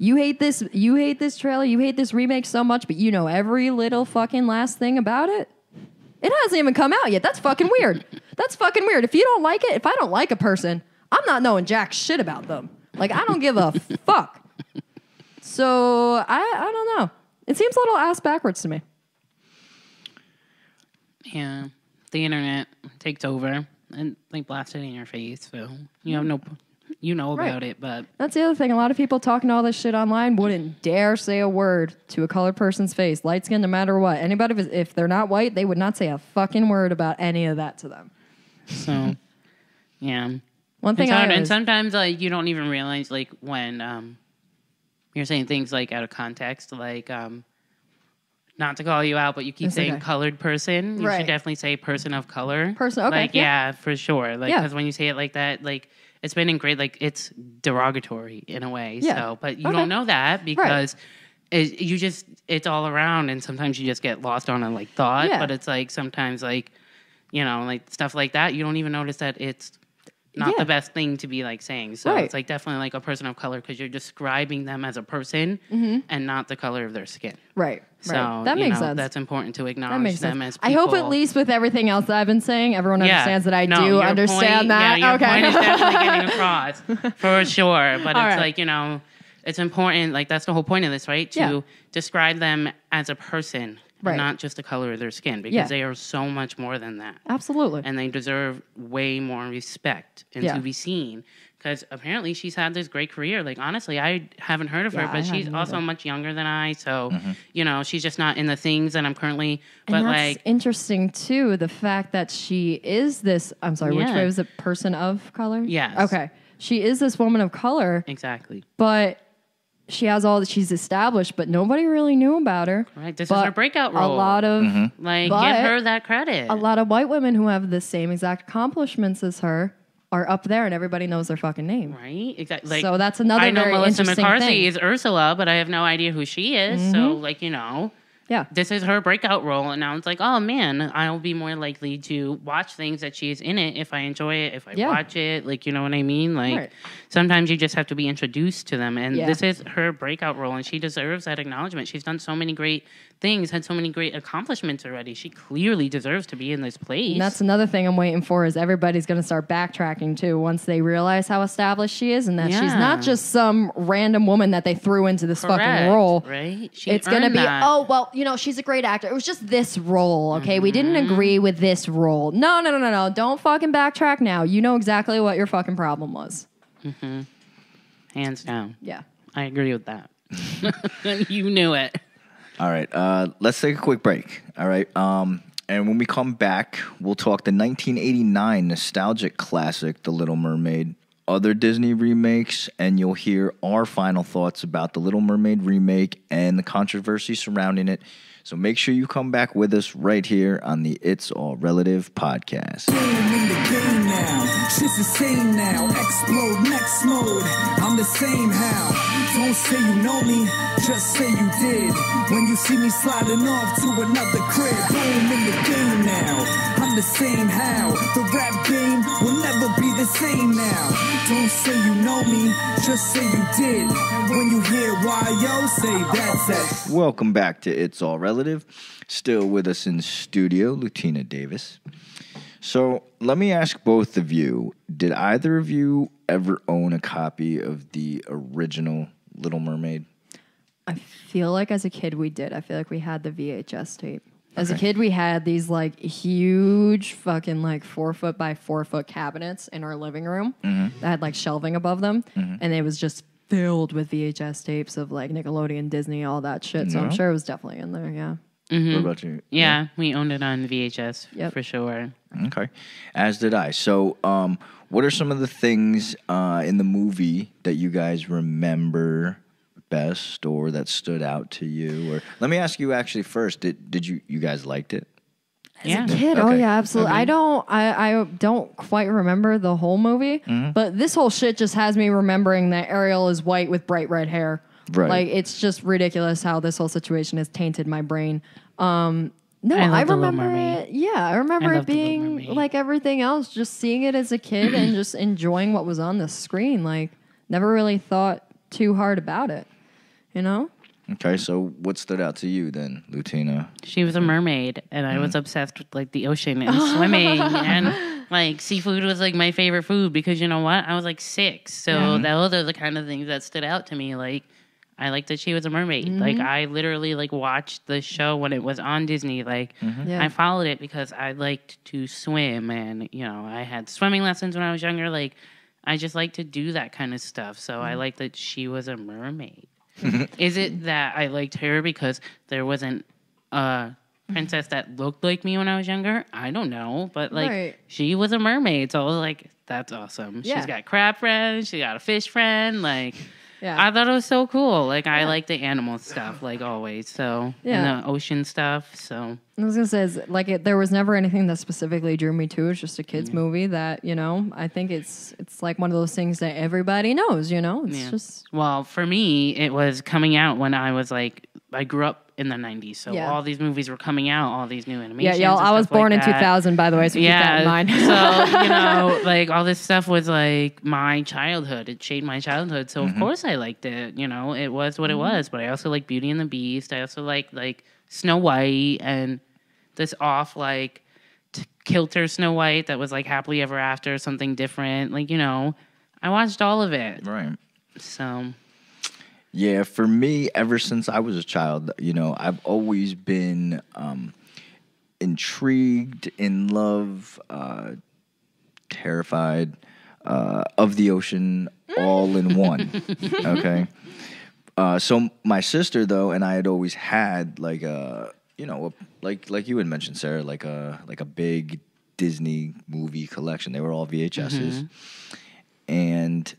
You hate this. You hate this trailer. You hate this remake so much, but you know every little fucking last thing about it. It hasn't even come out yet. That's fucking weird. *laughs* That's fucking weird. If you don't like it, if I don't like a person, I'm not knowing jack shit about them. Like I don't give a *laughs* fuck. So I I don't know. It seems a little ass backwards to me. Yeah, the internet takes over and like blasts it in your face. So you have no, you know Right. about it, but That's the other thing. A lot of people talking all this shit online wouldn't dare say a word to a colored person's face, light skin, no matter what. Anybody, if- if they're not white, they would not say a fucking word about any of that to them. so yeah. One thing I and sometimes like you don't even realize like when um you're saying things like out of context, like um not to call you out, but you keep saying okay. colored person. You Right. should definitely say person of color. Person- okay, Like, yeah. yeah. for sure. Like, Yeah. because when you say it like that, like, it's been in great, like, it's derogatory in a way. Yeah. So, but you Okay. don't know that because it, you just, it's all around, and sometimes you just get lost on a, like, thought. Yeah. But it's like sometimes, like, you know, like stuff like that, you don't even notice that it's not Yeah. the best thing to be like saying. So Right. it's like definitely like a person of color because you're describing them as a person mm-hmm. and not the color of their skin. Right. So right. That makes know, sense. That's important to acknowledge that makes them sense. as I hope at least with everything else that I've been saying, everyone Yeah. understands that I No, do understand point- that. Yeah, okay. point is definitely *laughs* getting across for sure. But All it's right. like you know, it's important. Like that's the whole point of this, right? To describe them as a person, Right. not just the color of their skin, because Yeah. they are so much more than that. Absolutely. and they deserve way more respect and Yeah. to be seen. Because apparently she's had this great career. Like honestly, I haven't heard of Yeah, her, I but she's also either. much younger than I. So mm-hmm. you know, she's just not in the things that I'm currently. But and that's like, interesting too. The fact that she is this. I'm sorry. Which Yeah. way was it? Person of color. Yes. Okay. She is this woman of color, exactly but she has all that she's established, but nobody really knew about her. right. This But is her breakout role. A lot of like, give her that credit. a lot of white women who have the same exact accomplishments as her are up there, and everybody knows their fucking name. Right, exactly. Like, So that's another I know very Melissa interesting McCarthy thing. Mm-hmm. is Ursula, but I have no idea who she is. So, like, you know, Yeah. this is her breakout role, and now it's like, oh man, I'll be more likely to watch things that she's in it if I enjoy it, if I Yeah. watch it. Like, you know what I mean? Like, Right. sometimes you just have to be introduced to them, and Yeah. this is her breakout role, and she deserves that acknowledgement. She's done so many great things, had so many great accomplishments already. She clearly deserves to be in this place. And that's another thing I'm waiting for is everybody's going to start backtracking too once they realize how established she is and that she's not just some random woman that they threw into this fucking role. right? She it's going to be, that. oh, well, you know, she's a great actor. It was just this role, okay? We didn't Mm-hmm. agree with this role. No, no, no, no, no. Don't fucking backtrack now. You know exactly what your fucking problem was. hands down. Yeah. I agree with that. *laughs* you knew it. All right, uh, let's take a quick break. All right, um, and when we come back, we'll talk the 1989 nostalgic classic, The Little Mermaid, other Disney remakes, and you'll hear our final thoughts about The Little Mermaid remake and the controversy surrounding it. So make sure you come back with us right here on the It's All Relative podcast. Shit's the same now. Explode next mode. I'm the same how. Don't say you know me, just say you did. When you see me sliding off to another crib, in the the same how. The rap game will never be the same now. Don't say you know me, just say you did. When you hear YO, say that's it. Welcome back to It's All Relative. Still with us in studio, LuTena Davis. So let me ask both of you did either of you ever own a copy of the original Little Mermaid? I feel like as a kid we did. I feel like we had the VHS tape. As a kid, we had these like huge fucking like four foot by four foot cabinets in our living room Mm-hmm. that had like shelving above them, and it was just filled with VHS tapes of like Nickelodeon, Disney, all that shit. So I'm sure it was definitely in there. Yeah. What about you? Yeah, we owned it on VHS Yep. for sure. Okay. As did I. So, um, what are some of the things uh, in the movie that you guys remember best or that stood out to you? Or let me ask you actually first. Did did you you guys liked it? As yeah. Kid, oh yeah, absolutely. I don't, I, I don't quite remember the whole movie, Mm-hmm. but this whole shit just has me remembering that Ariel is white with bright red hair. Right. Like it's just ridiculous how this whole situation has tainted my brain. Um, no, I I, remember it. Yeah, I remember I it love The Little being like everything else, just seeing it as a kid and just enjoying what was on the screen. Like never really thought too hard about it. You know? Okay. So, what stood out to you then, LuTena? She was a mermaid, and I was obsessed with like the ocean and *laughs* swimming, and like seafood was like my favorite food because you know what? I was like six, so those are the kind of things that stood out to me. Like I liked that she was a mermaid. Mm-hmm. Like I literally like watched the show when it was on Disney. Like Yeah. I followed it because I liked to swim, and you know I had swimming lessons when I was younger. Like I just like to do that kind of stuff. So Mm-hmm. I like that she was a mermaid. Is it that I liked her because there wasn't a princess that looked like me when I was younger? I don't know, but like Right. she was a mermaid, so I was like, that's awesome. Yeah. She's got crab friends, she got a fish friend, like Yeah. I thought it was so cool. Like I like the animal stuff, like always. So Yeah. and the ocean stuff. So I was gonna say, is, like, it, there was never anything that specifically drew me to. It's just a kids' mm-hmm. movie that you know. I think it's it's like one of those things that everybody knows. You know, it's Yeah. just Well, for me, it was coming out when I was like, I grew up in the 90s. So Yeah. all these movies were coming out, all these new animations. yeah, animations. y'all. and I was stuff like born in that. 2000, by the way, so keep that in mind. so, *laughs* you know, like all this stuff was like my childhood. It shaped my childhood. So, of course, I liked it. You know, it was what it Mm-hmm. was. But I also like Beauty and the Beast. I also like like Snow White and this off like t- kilter Snow White that was like happily ever after, something different. Like, you know, I watched all of it. Right. So, Yeah, for me, ever since I was a child, you know, I've always been um, intrigued, in love, uh, terrified uh, of the ocean, all in one. *laughs* okay. Uh, so my sister though, and I had always had like a, you know, a, like like you had mentioned, Sarah, like a like a big Disney movie collection. They were all VHSs, and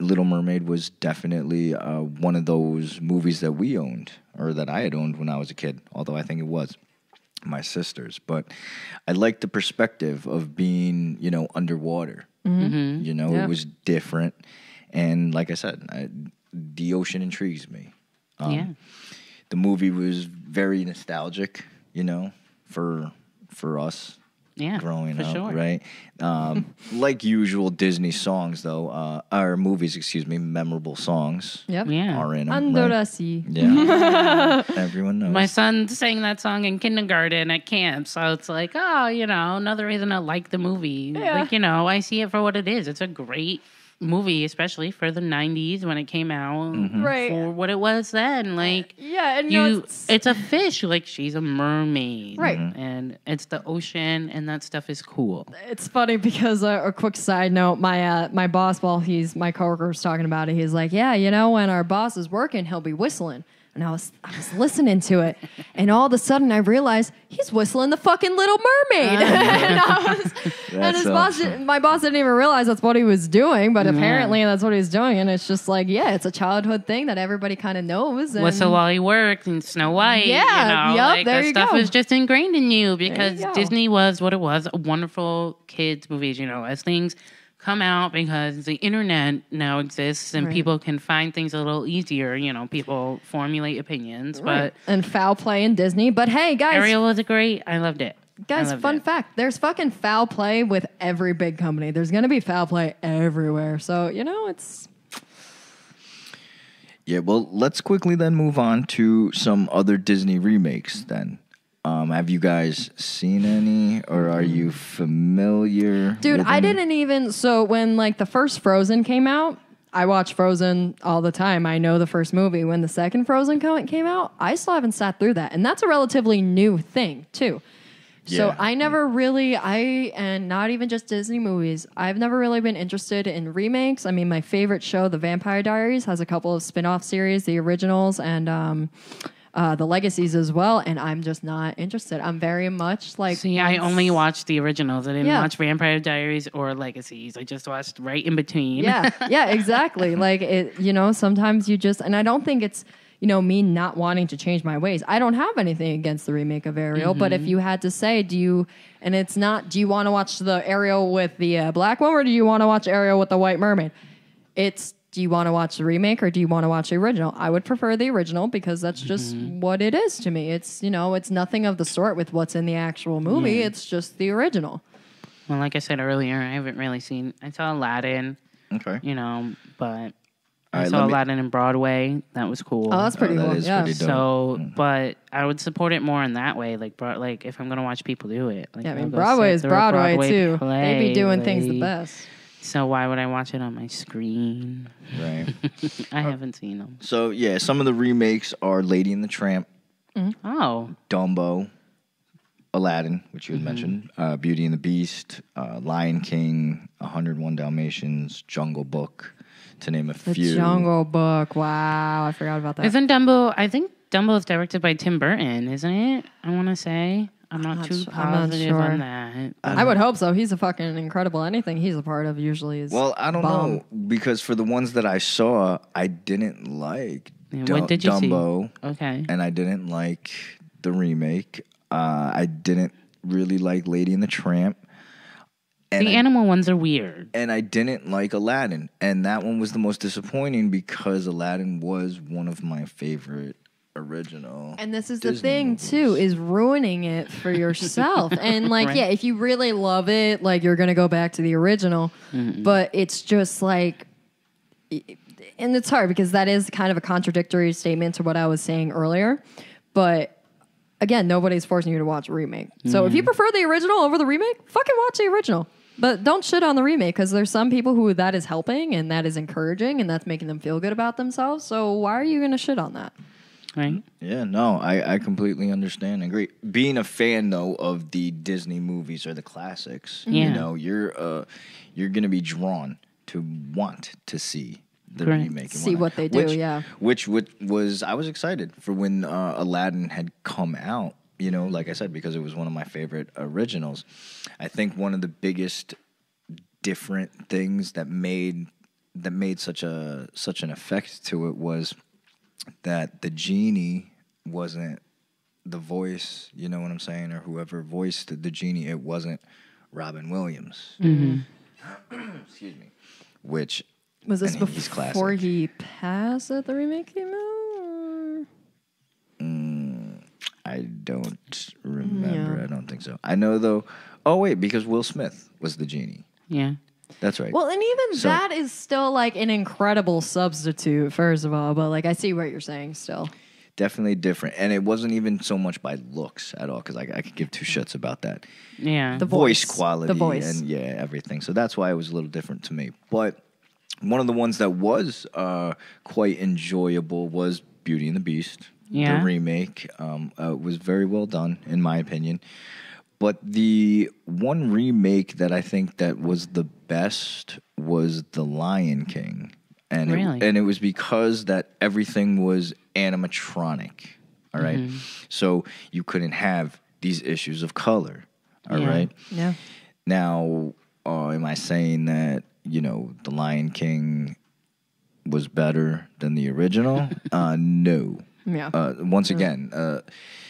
Little Mermaid was definitely uh, one of those movies that we owned or that I had owned when I was a kid. Although I think it was my sister's, but I liked the perspective of being, you know, underwater. You know, Yeah. it was different, and like I said, I, the ocean intrigues me. Um, yeah. The movie was very nostalgic, you know, for for us Yeah. growing for up, sure. right? Um, *laughs* like usual Disney songs, though, uh, or movies, excuse me, memorable songs Yep. Yeah. are in them. Under right? the sea. Yeah, *laughs* everyone knows. My son sang that song in kindergarten at camp, so it's like, oh, you know, another reason I like the movie. Yeah. Like, you know, I see it for what it is. It's a great movie, especially for the '90s when it came out, Mm-hmm. Right. For what it was then, like. Yeah, and you, know, You, it's, it's a fish. Like she's a mermaid, Right. And it's the ocean, and that stuff is cool. it's funny because uh, a quick side note, my uh, my boss, while he's my coworker was talking about it, he's like, yeah, you know, when our boss is working, he'll be whistling. And I was I was listening to it, and all of a sudden I realized he's whistling the fucking Little Mermaid. Uh. *laughs* and I was, and *laughs* his boss, awesome. didn't- my boss didn't even realize that's what he was doing, but apparently that's what he's doing. And it's just like, yeah, it's a childhood thing that everybody kind of knows. And Whistle while you work and Snow White. Yeah, you know, yup, like there that you stuff go. is just ingrained in you because go. Disney was what it was, a wonderful kids movies. You know, as things come out because the internet now exists and Right. people can find things a little easier. You know, people formulate opinions, Right. and foul play in Disney. But hey, guys, Ariel was a great. I loved it. Guys, fun it. fact: there's fucking foul play with every big company. There's gonna be foul play everywhere. So you know, it's yeah, well, let's quickly then move on to some other Disney remakes. Then, um, have you guys seen any, or are you familiar? dude. I didn't even. So when like the first Frozen came out, I watch Frozen all the time. I know the first movie. When the second Frozen co- came out, I still haven't sat through that, and that's a relatively new thing too. So Yeah. I never really, I and not even just Disney movies. I've never really been interested in remakes. I mean, my favorite show, The Vampire Diaries, has a couple of spin-off series, the originals and um, uh, the legacies as well. And I'm just not interested. I'm very much like. See, I only watched the originals. I didn't Yeah. watch Vampire Diaries or Legacies. I just watched right in between. yeah, *laughs* yeah, exactly. like it, you know, sometimes you just, and I don't think it's, you know, me not wanting to change my ways. I don't have anything against the remake of Ariel, but Mm-hmm. if you had to say, do you, and it's not, do you want to watch the Ariel with the uh, black one or do you want to watch Ariel with the white mermaid? It's, do you want to watch the remake or do you want to watch the original? I would prefer the original because that's just Mm-hmm. what it is to me. It's, you know, it's nothing of the sort with what's in the actual movie. It's just the original. Well, like I said earlier, I haven't really seen. I saw Aladdin, Okay. you know, but I All right, saw let me- Aladdin in Broadway. That was cool. Oh, that's pretty that cool. is yeah. pretty dope. so, but I would support it more in that way. Like, bro, like if I'm gonna watch people do it. Like, Yeah, I mean, Broadway is through a Broadway, too. play, they be doing things the best. So why would I watch it on my screen? Right. *laughs* I haven't seen them. so yeah, some of the remakes are Lady and the Tramp, Oh, Dumbo, Aladdin, which Mm-hmm. you had mentioned, uh, Beauty and the Beast, uh, Lion King, 101 Dalmatians, Jungle Book, to name a The few. Jungle Book. Wow, I forgot about that. isn't Dumbo? I think Dumbo is directed by Tim Burton, isn't it? I want to say. I'm not not too su- I'm not positive sure. on that. I would hope so. He's a fucking incredible. Anything he's a part of usually is. Well, I don't bomb. know because for the ones that I saw, I didn't like Yeah, Du- what did you see? Dumbo, Okay. and I didn't like the remake. Uh, I didn't really like Lady and the Tramp, and the I, animal ones are weird. and I didn't like Aladdin, and that one was the most disappointing because Aladdin was one of my favorite original. And this is the thing movies. too, is ruining it for yourself. *laughs* and like, Right. yeah, if you really love it, like you're gonna go back to the original. But it's just like and it's hard because that is kind of a contradictory statement to what I was saying earlier. But again, nobody's forcing you to watch a remake. So if you mm-hmm. prefer the original over the remake, fucking watch the original. But don't shit on the remake because there's some people who that is helping and that is encouraging and that's making them feel good about themselves. So why are you going to shit on that? Right? Yeah, no, I, I completely understand and agree. Being a fan though of the Disney movies or the classics, you know, you're uh you're gonna be drawn to want to see the Correct. remake. and See what they do, Which- yeah. Which would, was I was excited for when uh, Aladdin had come out. You know, like I said, because it was one of my favorite originals. I think one of the biggest different things that made that made such a such an effect to it was that the genie wasn't the voice, you know what I'm saying, or whoever voiced the genie, it wasn't Robin Williams. Mm-hmm. *clears throat* Excuse me. Which Was this before classic. he passed that the remake came out? or- mm, I don't mm, remember. Yeah. I don't think so. I know though. Oh wait, because Will Smith was the genie. Yeah. That's right. Well, and even So- that is still like an incredible substitute, first of all. But like, I see what you're saying still. Definitely different, and it wasn't even so much by looks at all, because I, I could give two shits about that. Yeah. The voice, voice. quality The voice. and yeah everything so that's why it was a little different to me but one of the ones that was uh, quite enjoyable was beauty and the beast Yeah. the remake um, uh, was very well done in my opinion but the one remake that i think that was the best was the lion king and Really? it, and it was because that everything was animatronic all right? Mm-hmm. so you couldn't have these issues of color all right. Yeah. Yeah. Now, uh, am I saying that you know the Lion King was better than the original? *laughs* uh, no. Yeah. Uh, once again, uh,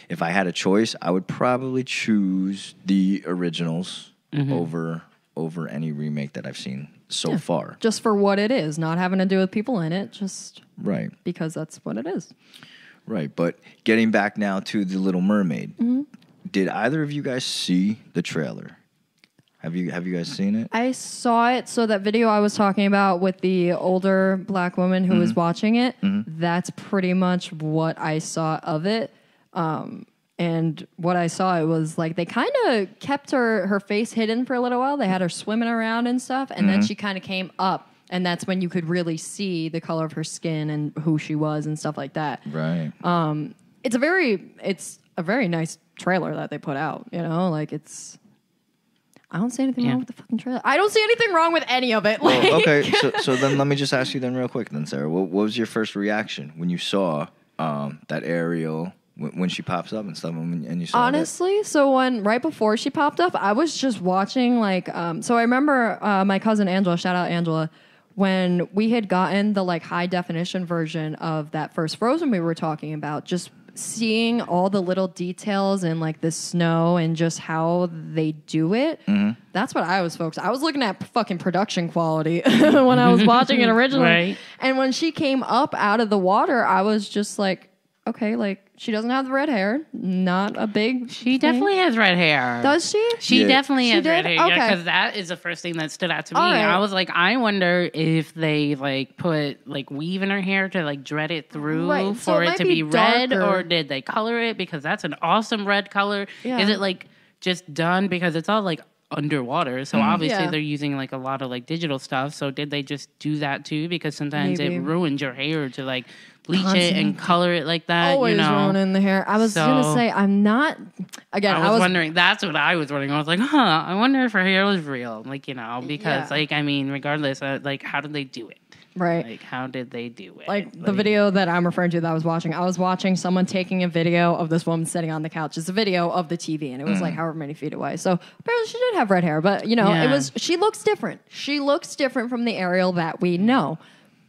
if I had a choice, I would probably choose the originals over over any remake that I've seen so far. just for what it is, not having to do with people in it, just Right. because that's what it is. Right. But getting back now to the Little Mermaid, Mm-hmm. did either of you guys see the trailer? Have you Have you guys seen it? I saw it. So that video I was talking about with the older black woman who Mm-hmm. was watching it, that's pretty much what I saw of it. Um, and what I saw it was like they kind of kept her her face hidden for a little while. They had her swimming around and stuff, and Mm-hmm. then she kind of came up, and that's when you could really see the color of her skin and who she was and stuff like that. Right. It's a very it's a very nice trailer that they put out. You know, like it's. I don't see anything Yeah. wrong with the fucking trailer. I don't see anything wrong with any of it. Like, Well, okay, so, *laughs* so then let me just ask you then real quick then, Sarah. What, what was your first reaction when you saw um, that Ariel when, when she pops up and stuff, and, and you saw that? Honestly, so when right before she popped up, I was just watching like um so I remember uh, my cousin Angela, shout out Angela, when we had gotten the like high definition version of that first Frozen we were talking about, just seeing all the little details and like the snow and just how they do it. That's what I was focused. I was looking at fucking production quality *laughs* when I was watching it *laughs* originally. Right. And when she came up out of the water, I was just like, okay, like she doesn't have the red hair. Not a big. She thing. definitely has red hair. does. She? She Yeah. definitely She has red hair. Okay. because that is the first thing that stood out to me. All right. I was like, I wonder if they like put like weave in her hair to like dread it through Right, so for it it to be be, red, or did they color it because that's an awesome red color? Yeah. Is it like just done because it's all like underwater? So obviously Mm-hmm. Yeah. they're using like a lot of like digital stuff. So did they just do that too? Because sometimes Maybe. it ruins your hair to like bleach it and color it like that. Always you know? ruining the hair. I was gonna say I'm not. Again, I was, wondering. That's what I was wondering. I was like, huh. I wonder if her hair was real. Like you know, because Yeah. like I mean, regardless, uh, like how did they do it? Right. Like, how did they do it? like the video that I'm referring to that I was watching, I was watching someone taking a video of this woman sitting on the couch. It's a video of the TV, and it was like however many feet away. So apparently she did have red hair, but you know, it was she looks different. She looks different from the Ariel that we know.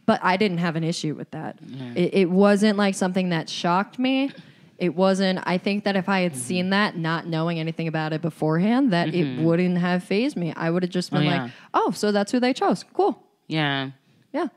But I didn't have an issue with that. It, it wasn't like something that shocked me. It wasn't. I think that if I had mm-hmm. seen that, not knowing anything about it beforehand, that it mm-hmm. wouldn't have phased me. I would have just oh, been Oh, yeah. like, "Oh, so that's who they chose. Cool." Yeah. Yeah.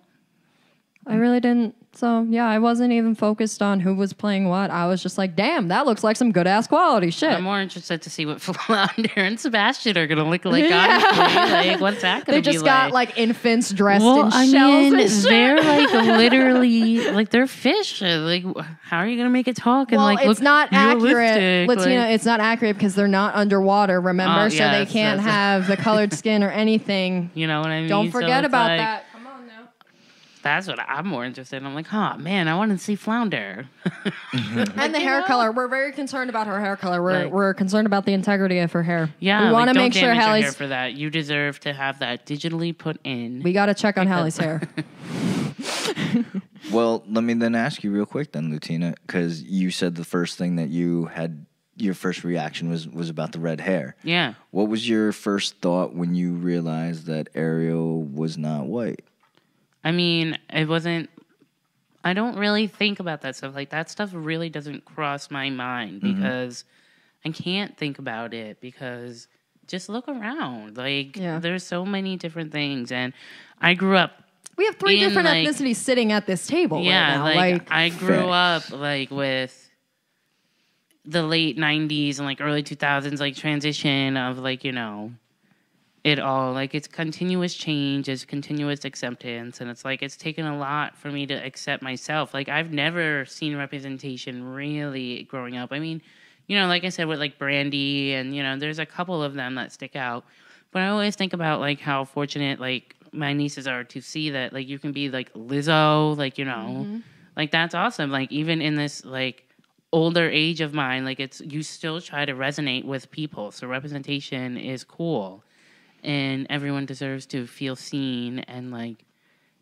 I really didn't. So, yeah, I wasn't even focused on who was playing what. I was just like, damn, that looks like some good ass quality shit. I'm more interested to see what *laughs* Flounder and Sebastian are gonna look like. Yeah. Honestly, like what's that gonna they just be got like? like infants dressed well, in I shells mean, and shit. they're like *laughs* literally like they're fish. Like, how are you gonna make it talk and well, like it's look not accurate, realistic? LuTena. Like- it's not accurate because they're not underwater. Remember, Oh, so yes, they can't that's- have the colored skin or anything. *laughs* you know what I mean? Don't forget it's about like- that. Come on now. That's what I'm more interested in. I'm like, huh, man, I want to see Flounder. Mm-hmm. And the hair color. We're very concerned about her hair color. We're Like- we're concerned about the integrity of her hair. yeah, we want to like, don't make sure damage your hair Halle's. for that. You deserve to have that digitally put in. We got to check on Halle's hair. *laughs* Well, let me then ask you real quick, then, LuTena, because you said the first thing that you had, your first reaction was was about the red hair. yeah. What was your first thought when you realized that Ariel was not white? I mean, it wasn't. I don't really think about that stuff. Like that stuff really doesn't cross my mind Mm-hmm. because I can't think about it because just look around. Like Yeah. there's so many different things, and I grew up. We have three In, different like- ethnicities sitting at this table yeah, right now. like, Like, I grew Facts. up like with the late '90s and like early 2000s, like transition of like you know it all. Like it's continuous change it's continuous acceptance and it's like it's taken a lot for me to accept myself. Like i've never seen representation really growing up. I mean you know like i said with like brandy and you know there's a couple of them that stick out. But i always think about like how fortunate like my nieces are to see that like you can be like lizzo like you know mm-hmm. like that's awesome. Like even in this like older age of mine like it's you still try to resonate with people. So representation is cool and everyone deserves to feel seen and like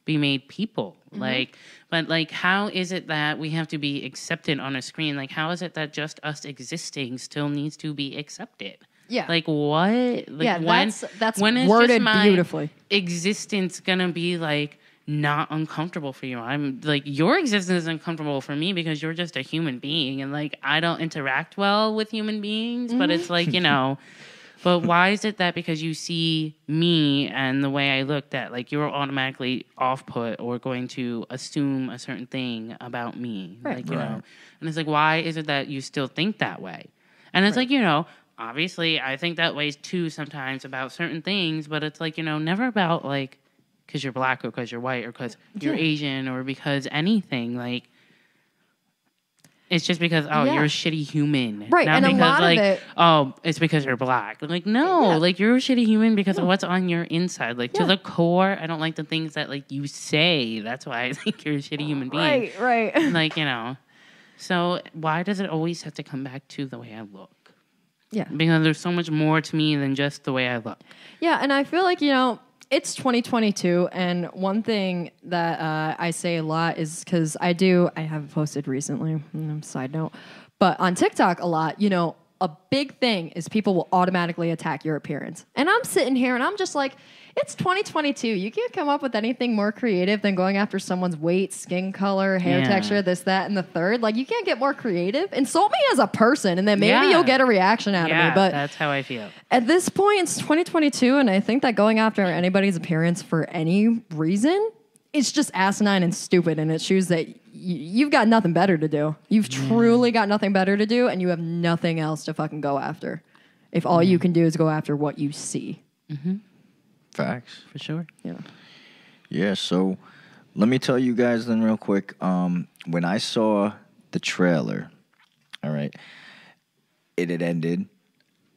be made people. Mm-hmm. Like but like how is it that we have to be accepted on a screen? Like how is it that just us existing still needs to be accepted? Yeah. like what? Like Yeah, when, that's- that's when is worded just my beautifully. existence gonna be like not uncomfortable for you? I'm like your existence is uncomfortable for me because you're just a human being and like i don't interact well with human beings but mm-hmm. it's like you know *laughs* but why is it that because you see me and the way I look that like you're automatically off put or going to assume a certain thing about me? Right. Like, you Right. know. And it's like, why is it that you still think that way? And it's like, you know, obviously I think that way too sometimes about certain things, but it's like, you know, never about like because you're black or because you're white or because you're Yeah. Asian or because anything. Like it's just because oh Yeah. you're a shitty human, Right, Not and a because lot of like it- oh it's because you're black. Like no, Yeah. like you're a shitty human because of what's on your inside. Like to the core, I don't like the things that like you say. That's why I *laughs* think you're a shitty human being. right, right. *laughs* Like you know, so why does it always have to come back to the way I look? Yeah. Because there's so much more to me than just the way I look. Yeah, and I feel like, you know, it's 2022, and one thing that uh, I say a lot is because I do, I haven't posted recently, mm, side note, but on TikTok a lot, you know, a big thing is people will automatically attack your appearance. And I'm sitting here and I'm just like, it's 2022. You can't come up with anything more creative than going after someone's weight, skin color, hair Yeah. texture, this, that, and the third. Like, you can't get more creative. Insult me as a person, and then maybe Yeah. you'll get a reaction out of me. But that's how I feel. at this point, it's 2022, and I think that going after anybody's appearance for any reason, it's just asinine and stupid, and it shows that you've got nothing better to do. You've mm. truly got nothing better to do, and you have nothing else to fucking go after. If all you can do is go after what you see, mm-hmm. Facts. For sure. Yeah. Yeah, so let me tell you guys then real quick. Um, when I saw the trailer, all right, it had ended.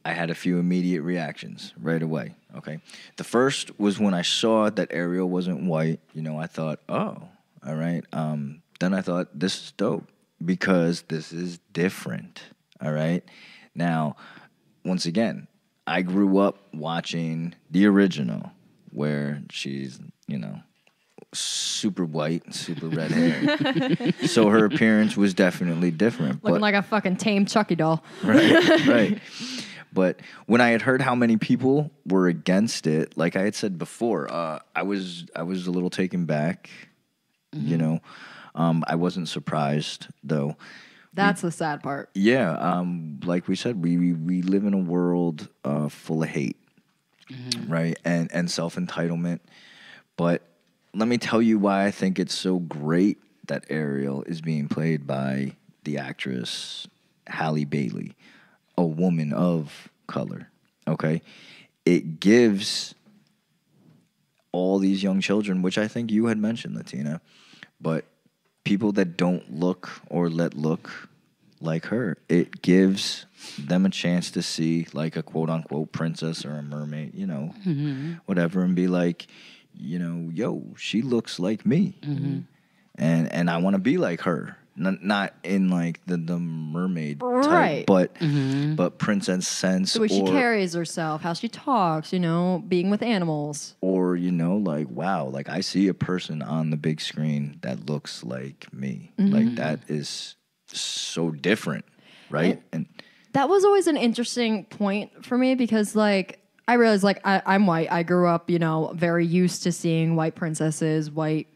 I had a few immediate reactions right away. Okay. The first was when I saw that Ariel wasn't white, you know, I thought, oh, all right. Um, then I thought, this is dope because this is different. All right. Now, once again, I grew up watching the original where she's, you know, super white, super red hair. *laughs* so her appearance was definitely different. Looking but- like a fucking tame Chucky doll. right, right. *laughs* But when I had heard how many people were against it, like I had said before, uh, I was I was a little taken back. You know, um, I wasn't surprised though. That's the sad part. Yeah, um, like we said, we we, we live in a world uh, full of hate, right, and and self entitlement. But let me tell you why I think it's so great that Ariel is being played by the actress Halle Bailey, a woman of color. Okay, it gives all these young children, which I think you had mentioned, LuTena, but people that don't look or let look like her, it gives them a chance to see like a quote unquote princess or a mermaid, you know, mm-hmm. whatever, and be like, you know, yo, she looks like me, mm-hmm. and and I want to be like her. Not, not in like the, the mermaid type, Right. but mm-hmm. but princess sense The way she carries herself, how she talks, you know, being with animals. or you know like wow like i see a person on the big screen that looks like me Mm-hmm. like that is so different right and that was always an interesting point for me because like I realized like I, I'm white. I grew up, you know, very used to seeing white princesses, white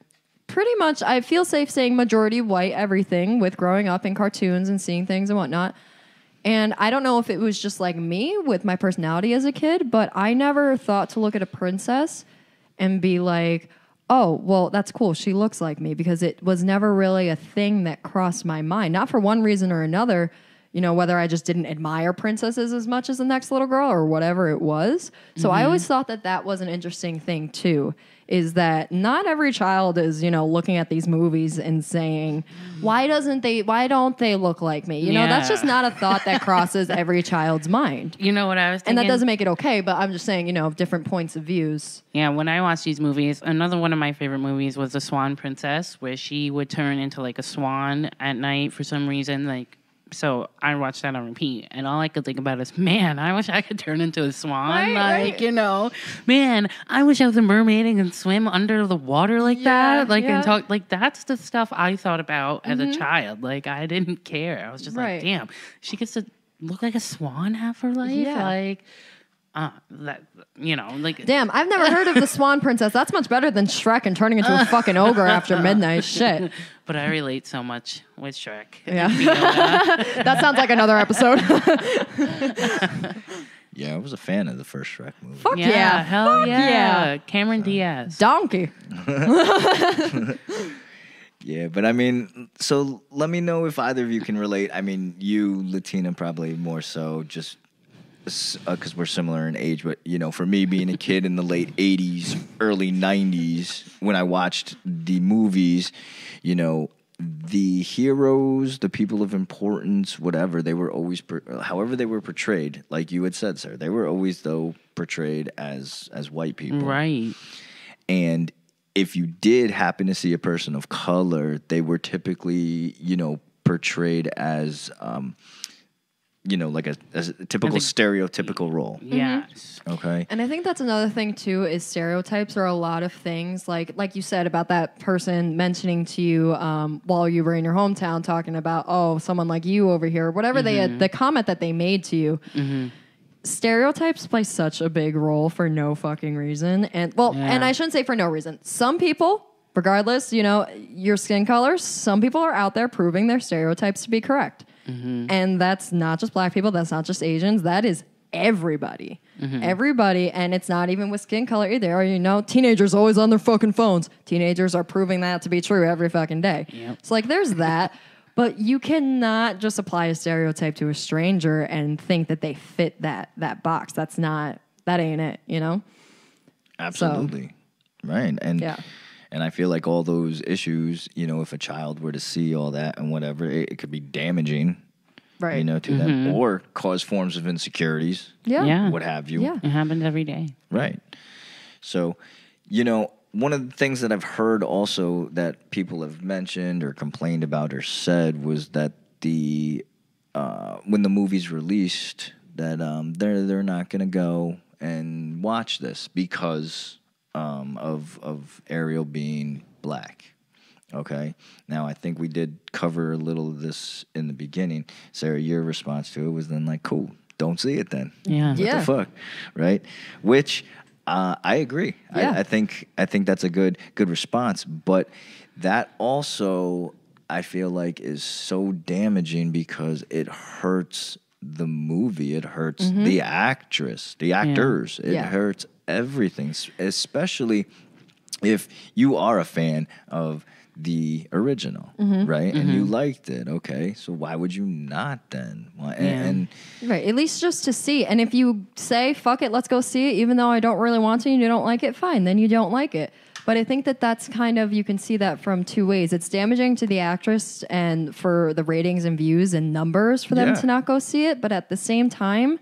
pretty much I feel safe saying majority white everything with growing up in cartoons and seeing things and whatnot. And I don't know if it was just like me with my personality as a kid, but I never thought to look at a princess and be like, oh, well, that's cool. She looks like me because it was never really a thing that crossed my mind. Not for one reason or another, you know, whether I just didn't admire princesses as much as the next little girl or whatever it was. So I mm-hmm. always thought that that was an interesting thing too. Is that not every child is, you know, looking at these movies and saying, why doesn't they, why don't they look like me? You know, that's just not a thought that crosses *laughs* every child's mind. You know what I was And that doesn't make it okay, but I'm just saying, you know, different points of views. Yeah, when I watch these movies, another one of my favorite movies was The Swan Princess, where she would turn into like a swan at night for some reason. Like, so I watched that on repeat, and all I could think about is, man, I wish I could turn into a swan. Right, like, right. you know, man, I wish I was a mermaid and could swim under the water like Yeah, that. Like, yeah. and talk like that's the stuff I thought about as a mm-hmm. child. Like, I didn't care. I was just Right. like, damn, she gets to look like a swan half her life. Yeah. Like, uh, that you know, like Damn, I've never heard of the *laughs* Swan Princess. That's much better than Shrek and turning into a fucking ogre after midnight. Shit. *laughs* But I relate so much with Shrek. Yeah. *laughs* that sounds like another episode. yeah i was a fan of the first shrek movie Fuck Yeah, yeah. hell Fuck yeah. Cameron Diaz. Donkey. yeah but i mean so let me know if either of you can relate i mean you LuTena probably more so just because we're similar in age but you know for me being a kid in the late 80s early 90s when i watched the movies you know the heroes the people of importance whatever they were always per- however they were portrayed like you had said sir they were always though portrayed as as white people Right. and if you did happen to see a person of color, they were typically, you know, portrayed as, um, you know, like a, a typical As stereotypical role. Mm-hmm. Yes. Mm-hmm. Okay. And I think that's another thing too is stereotypes are a lot of things like like you said about that person mentioning to you um, while you were in your hometown talking about oh someone like you over here whatever they had mm-hmm. the comment that they made to you. Stereotypes play such a big role for no fucking reason, and well, Yeah. and I shouldn't say for no reason. Some people, regardless, you know, your skin color, Some people are out there proving their stereotypes to be correct. Mm-hmm. And that's not just black people, that's not just Asians, that is everybody. Mm-hmm. Everybody, and it's not even with skin color either. Or, you know, teenagers always on their fucking phones. Teenagers are proving that to be true every fucking day. Yep. So, like, there's that. *laughs* But you cannot just apply a stereotype to a stranger and think that they fit that that box. That's not that ain't it, you know? Absolutely. Right. And Yeah. And I feel like all those issues, you know, if a child were to see all that and whatever, it, it could be damaging, Right. you know, to them or cause forms of insecurities, Yeah. Yeah. what have you. Yeah. It happens every day. Right. So, you know, one of the things that I've heard also that people have mentioned or complained about or said was that the uh, when the movie's released, that um, they're they're not going to go and watch this because um, of of Ariel being black. Okay. Now I think we did cover a little of this in the beginning. Sarah, your response to it was then like, "Cool, don't see it then." Yeah. What Yeah. the fuck, right? Which uh, I agree. Yeah. I, I think I think that's a good good response, but that also I feel like is so damaging because it hurts the movie. It hurts the actress, the actors. It Yeah. hurts everything, especially if you are a fan of the original, Mm-hmm. right? And you liked it, okay? So why would you not then? Why, and, Yeah. and Right. At least just to see. And if you say, fuck it, let's go see it, even though I don't really want to and you don't like it, fine, then you don't like it. But I think that that's kind of, you can see that from two ways. It's damaging to the actress and for the ratings and views and numbers for them Yeah. to not go see it. But at the same time,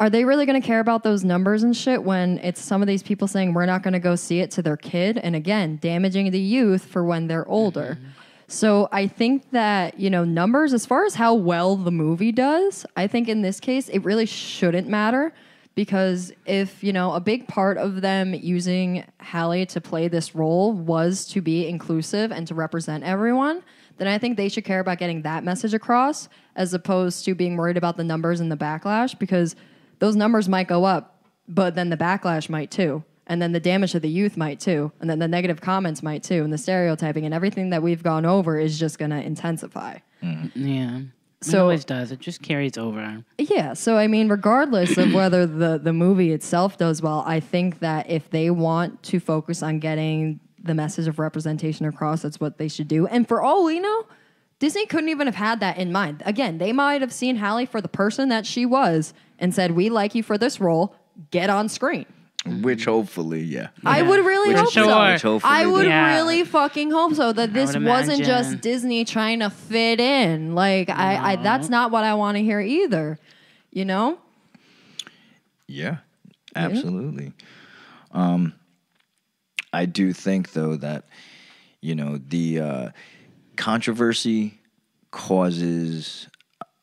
are they really going to care about those numbers and shit when it's some of these people saying we're not going to go see it to their kid and again damaging the youth for when they're older mm-hmm. so i think that you know numbers as far as how well the movie does i think in this case it really shouldn't matter because if you know a big part of them using Halle to play this role was to be inclusive and to represent everyone then I think they should care about getting that message across as opposed to being worried about the numbers and the backlash because those numbers might go up, but then the backlash might too. And then the damage to the youth might too. And then the negative comments might too. And the stereotyping and everything that we've gone over is just going to intensify. Mm-hmm. Yeah. It always does. It just carries over. Yeah, so I mean, regardless of *coughs* whether the the movie itself does well, I think that if they want to focus on getting the message of representation across, that's what they should do. And for all we know, Disney couldn't even have had that in mind. Again, they might have seen Halle for the person that she was and said, "We like you for this role. Get on screen." Which hopefully, yeah. I would really Which hope sure. so. Which hopefully I would they- Yeah. really fucking hope so that this would wasn't just. Disney trying to fit in. Like I, I that's not what I want to hear either. You know? Yeah, absolutely. Um, I do think though that you know the uh, controversy causes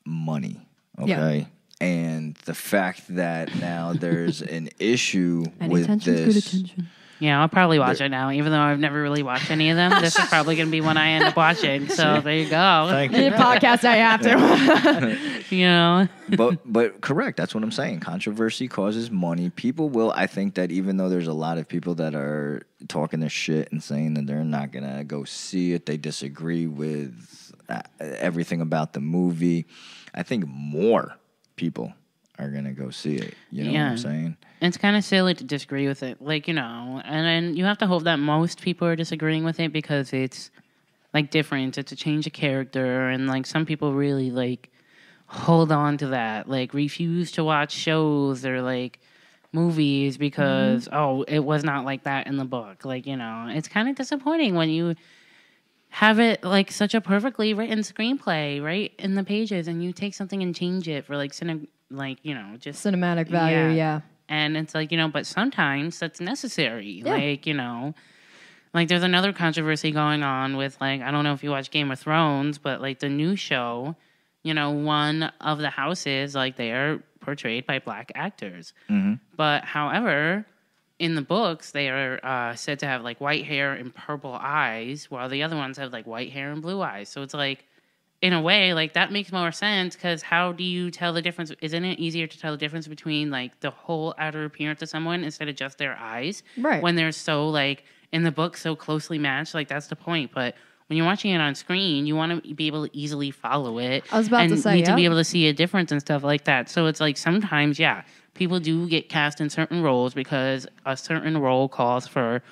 money. Yeah. Okay. And the fact that now *laughs* there's an issue Any with attention's this, good attention. Yeah, I'll probably watch it now, even though I've never really watched any of them. This is probably going to be one I end up watching. So *laughs* there you go. Thank In you. a podcast, I have to. *laughs* You know, but but correct. That's what I'm saying. Controversy causes money. People will. I think that even though there's a lot of people that are talking their shit and saying that they're not gonna go see it, they disagree with uh, everything about the movie. I think more people are gonna go see it. You know what I'm saying? it's kind of silly to disagree with it. Like, you know, and then you have to hope that most people are disagreeing with it because it's like different. It's a change of character. And like some people really like hold on to that, like refuse to watch shows or like movies because, mm-hmm. oh, it was not like that in the book. Like, you know, it's kind of disappointing when you have it like such a perfectly written screenplay right in the pages and you take something and change it for like cine- like you know just Cinematic value, yeah. and it's like, you know, but sometimes that's necessary. Yeah. Like, you know, like there's another controversy going on with like I don't know if you watch Game of Thrones, but like the new show, you know, one of the houses like they are portrayed by black actors. Mm-hmm. But however, in the books they are uh, said to have like white hair and purple eyes, while the other ones have like white hair and blue eyes. So it's like in a way, like that makes more sense because how do you tell the difference? Isn't it easier to tell the difference between like the whole outer appearance of someone instead of just their eyes? Right. When they're so like in the book so closely matched, like that's the point. But when you're watching it on screen, you want to be able to easily follow it. I was about and to say, need to be able to see a difference and stuff like that. So it's like sometimes, yeah, people do get cast in certain roles because a certain role calls for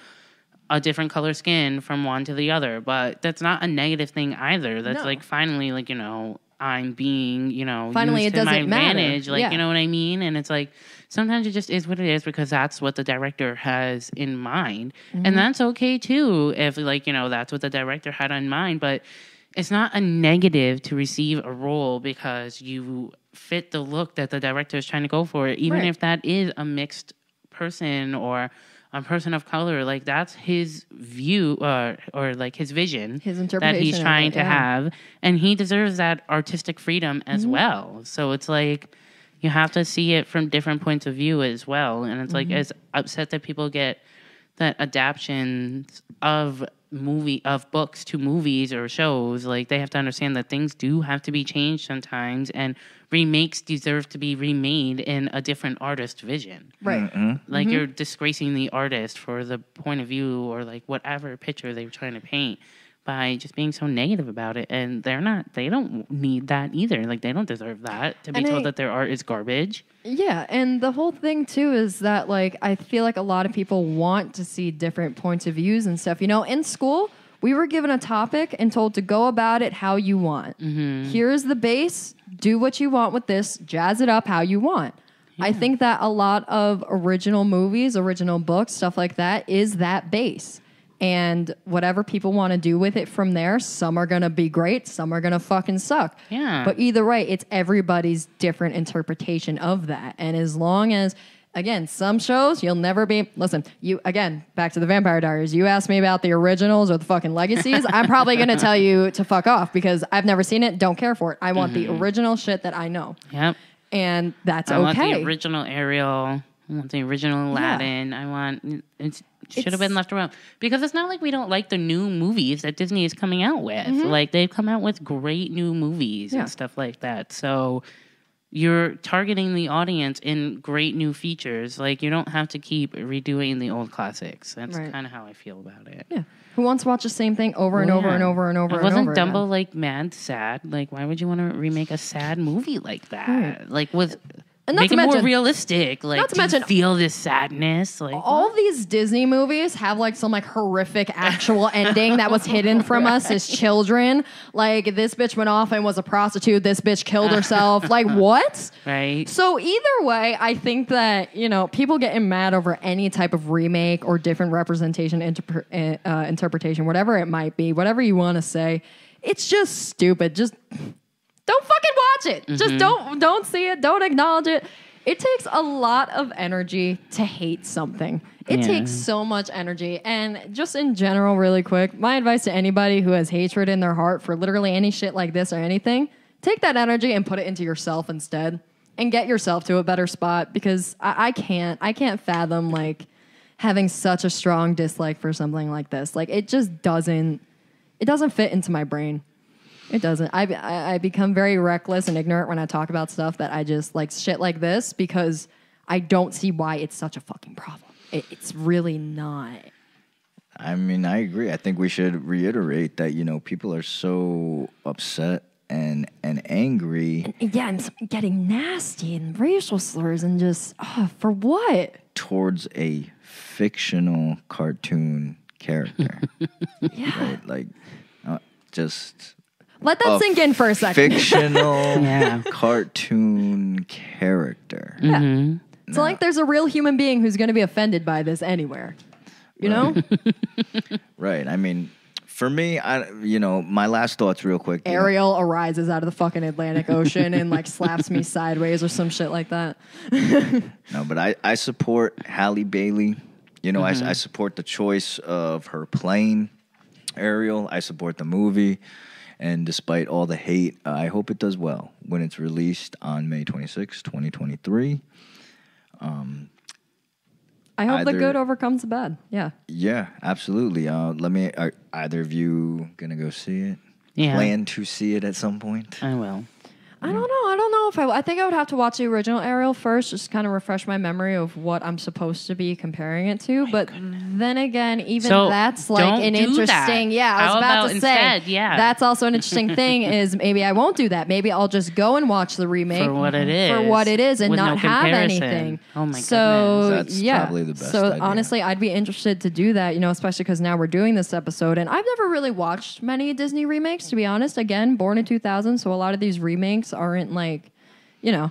a different color skin from one to the other. But that's not a negative thing either. That's No. like finally, like you know, I'm being, you know, Finally, it doesn't matter. Like Yeah. you know what I mean? And it's like sometimes it just is what it is because that's what the director has in mind, Mm-hmm. and that's okay too. If like you know that's what the director had in mind, but it's not a negative to receive a role because you fit the look that the director is trying to go for, even Right. if that is a mixed person or a person of color. Like that's his view uh, or like his vision His interpretation that he's trying it, to have, and he deserves that artistic freedom as Mm-hmm. well. So it's like you have to see it from different points of view as well, and it's Mm-hmm. like as upset that people get that adaptions of movie of books to movies or shows like they have to understand that things do have to be changed sometimes and remakes deserve to be remade in a different artist vision. Right. like you're disgracing the artist for the point of view or like whatever picture they were trying to paint by just being so negative about it and they're not they don't need that either like they don't deserve that to be And told I- that their art is garbage Yeah, and the whole thing too is that like I feel like a lot of people want to see different points of views and stuff. You know, in school, we were given a topic and told to go about it how you want. Mm-hmm. Here's the base, do what you want with this, jazz it up how you want. I think that a lot of original movies, original books, stuff like that is that base. And whatever people want to do with it from there, some are going to be great, some are going to fucking suck. Yeah. But either way, it's everybody's different interpretation of that. And as long as, again, some shows you'll never be. Listen, you again back to the Vampire Diaries. You ask me about the originals or the fucking legacies. I'm probably gonna *laughs* tell you to fuck off because I've never seen it. Don't care for it. I want the mm-hmm. original shit that I know, yep and that's okay. I want the original Ariel. I want the original Aladdin. I want it should have been left around because it's not like we don't like the new movies that Disney is coming out with. Mm-hmm. Like they've come out with great new movies Yeah. and stuff like that. So you're targeting the audience in great new features. Like you don't have to keep redoing the old classics. That's Right. kind of how I feel about it. yeah. Who wants to watch the same thing over and Well, over and over and over And and wasn't over? Dumbo again? like mad sad? Like why would you want to remake a sad movie like that? Right. Like with And not make to it more realistic. Like not to do you mention- feel this sadness. Like all these Disney movies have like some like horrific actual *laughs* ending that was hidden from us as children. Like this bitch went off and was a prostitute. This bitch killed herself. *laughs* like what? right? So either way, I think that you know people getting mad over any type of remake or different representation, interpre- uh, interpretation, whatever it might be, whatever you want to say, it's just stupid. Just don't fucking watch it. Just mm-hmm. don't don't see it. Don't acknowledge it. It takes a lot of energy to hate something. It Yeah. takes so much energy. And just in general, really quick, my advice to anybody who has hatred in their heart for literally any shit like this or anything, take that energy and put it into yourself instead and get yourself to a better spot because I, I can't I can't fathom like having such a strong dislike for something like this. Like it just doesn't it doesn't fit into my brain. It doesn't. I, I I become very reckless and ignorant when I talk about stuff that I just like shit like this because I don't see why it's such a fucking problem. It, it's really not. I mean, I agree. I think we should reiterate that you know people are so upset and and angry Yeah, and getting nasty and racial slurs and just oh, for what? towards a fictional cartoon character, *laughs* Yeah, right? Like, uh, just let that a sink in for a second. fictional *laughs* Yeah. cartoon character. Yeah. Mm-hmm. It's like there's a real human being who's going to be offended by this anywhere. You know? *laughs* Right. I mean, for me, I you know my last thoughts real quick. you know, Ariel arises out of the fucking Atlantic Ocean and like slaps me *laughs* sideways or some shit like that. No, but I, I support Halle Bailey. You know, I, mm-hmm. I support the choice of her playing Ariel. I support the movie. And despite all the hate, uh, I hope it does well when it's released on May 26, 2023. Um, I hope the good overcomes the bad. Yeah. Yeah, absolutely. Uh, let me, are either of you going to go see it? Yeah. Plan to see it at some point? I will. I don't know. I don't know if I. I think I would have to watch the original Ariel first, just kind of refresh my memory of what I'm supposed to be comparing it to. But then again, even So, that's like don't an do interesting. that. Yeah, I was How about, about to instead? say. Yeah. that's also an interesting thing. *laughs* Is maybe I won't do that. Maybe I'll just go and watch the remake For what it for what it is, and with not no have comparison. anything. Oh my god. so, goodness. That's yeah. probably the best So idea. honestly, I'd be interested to do that. You know, especially because now we're doing this episode, and I've never really watched many Disney remakes. To be honest, again, born in 2000, so a lot of these remakes aren't like, you know,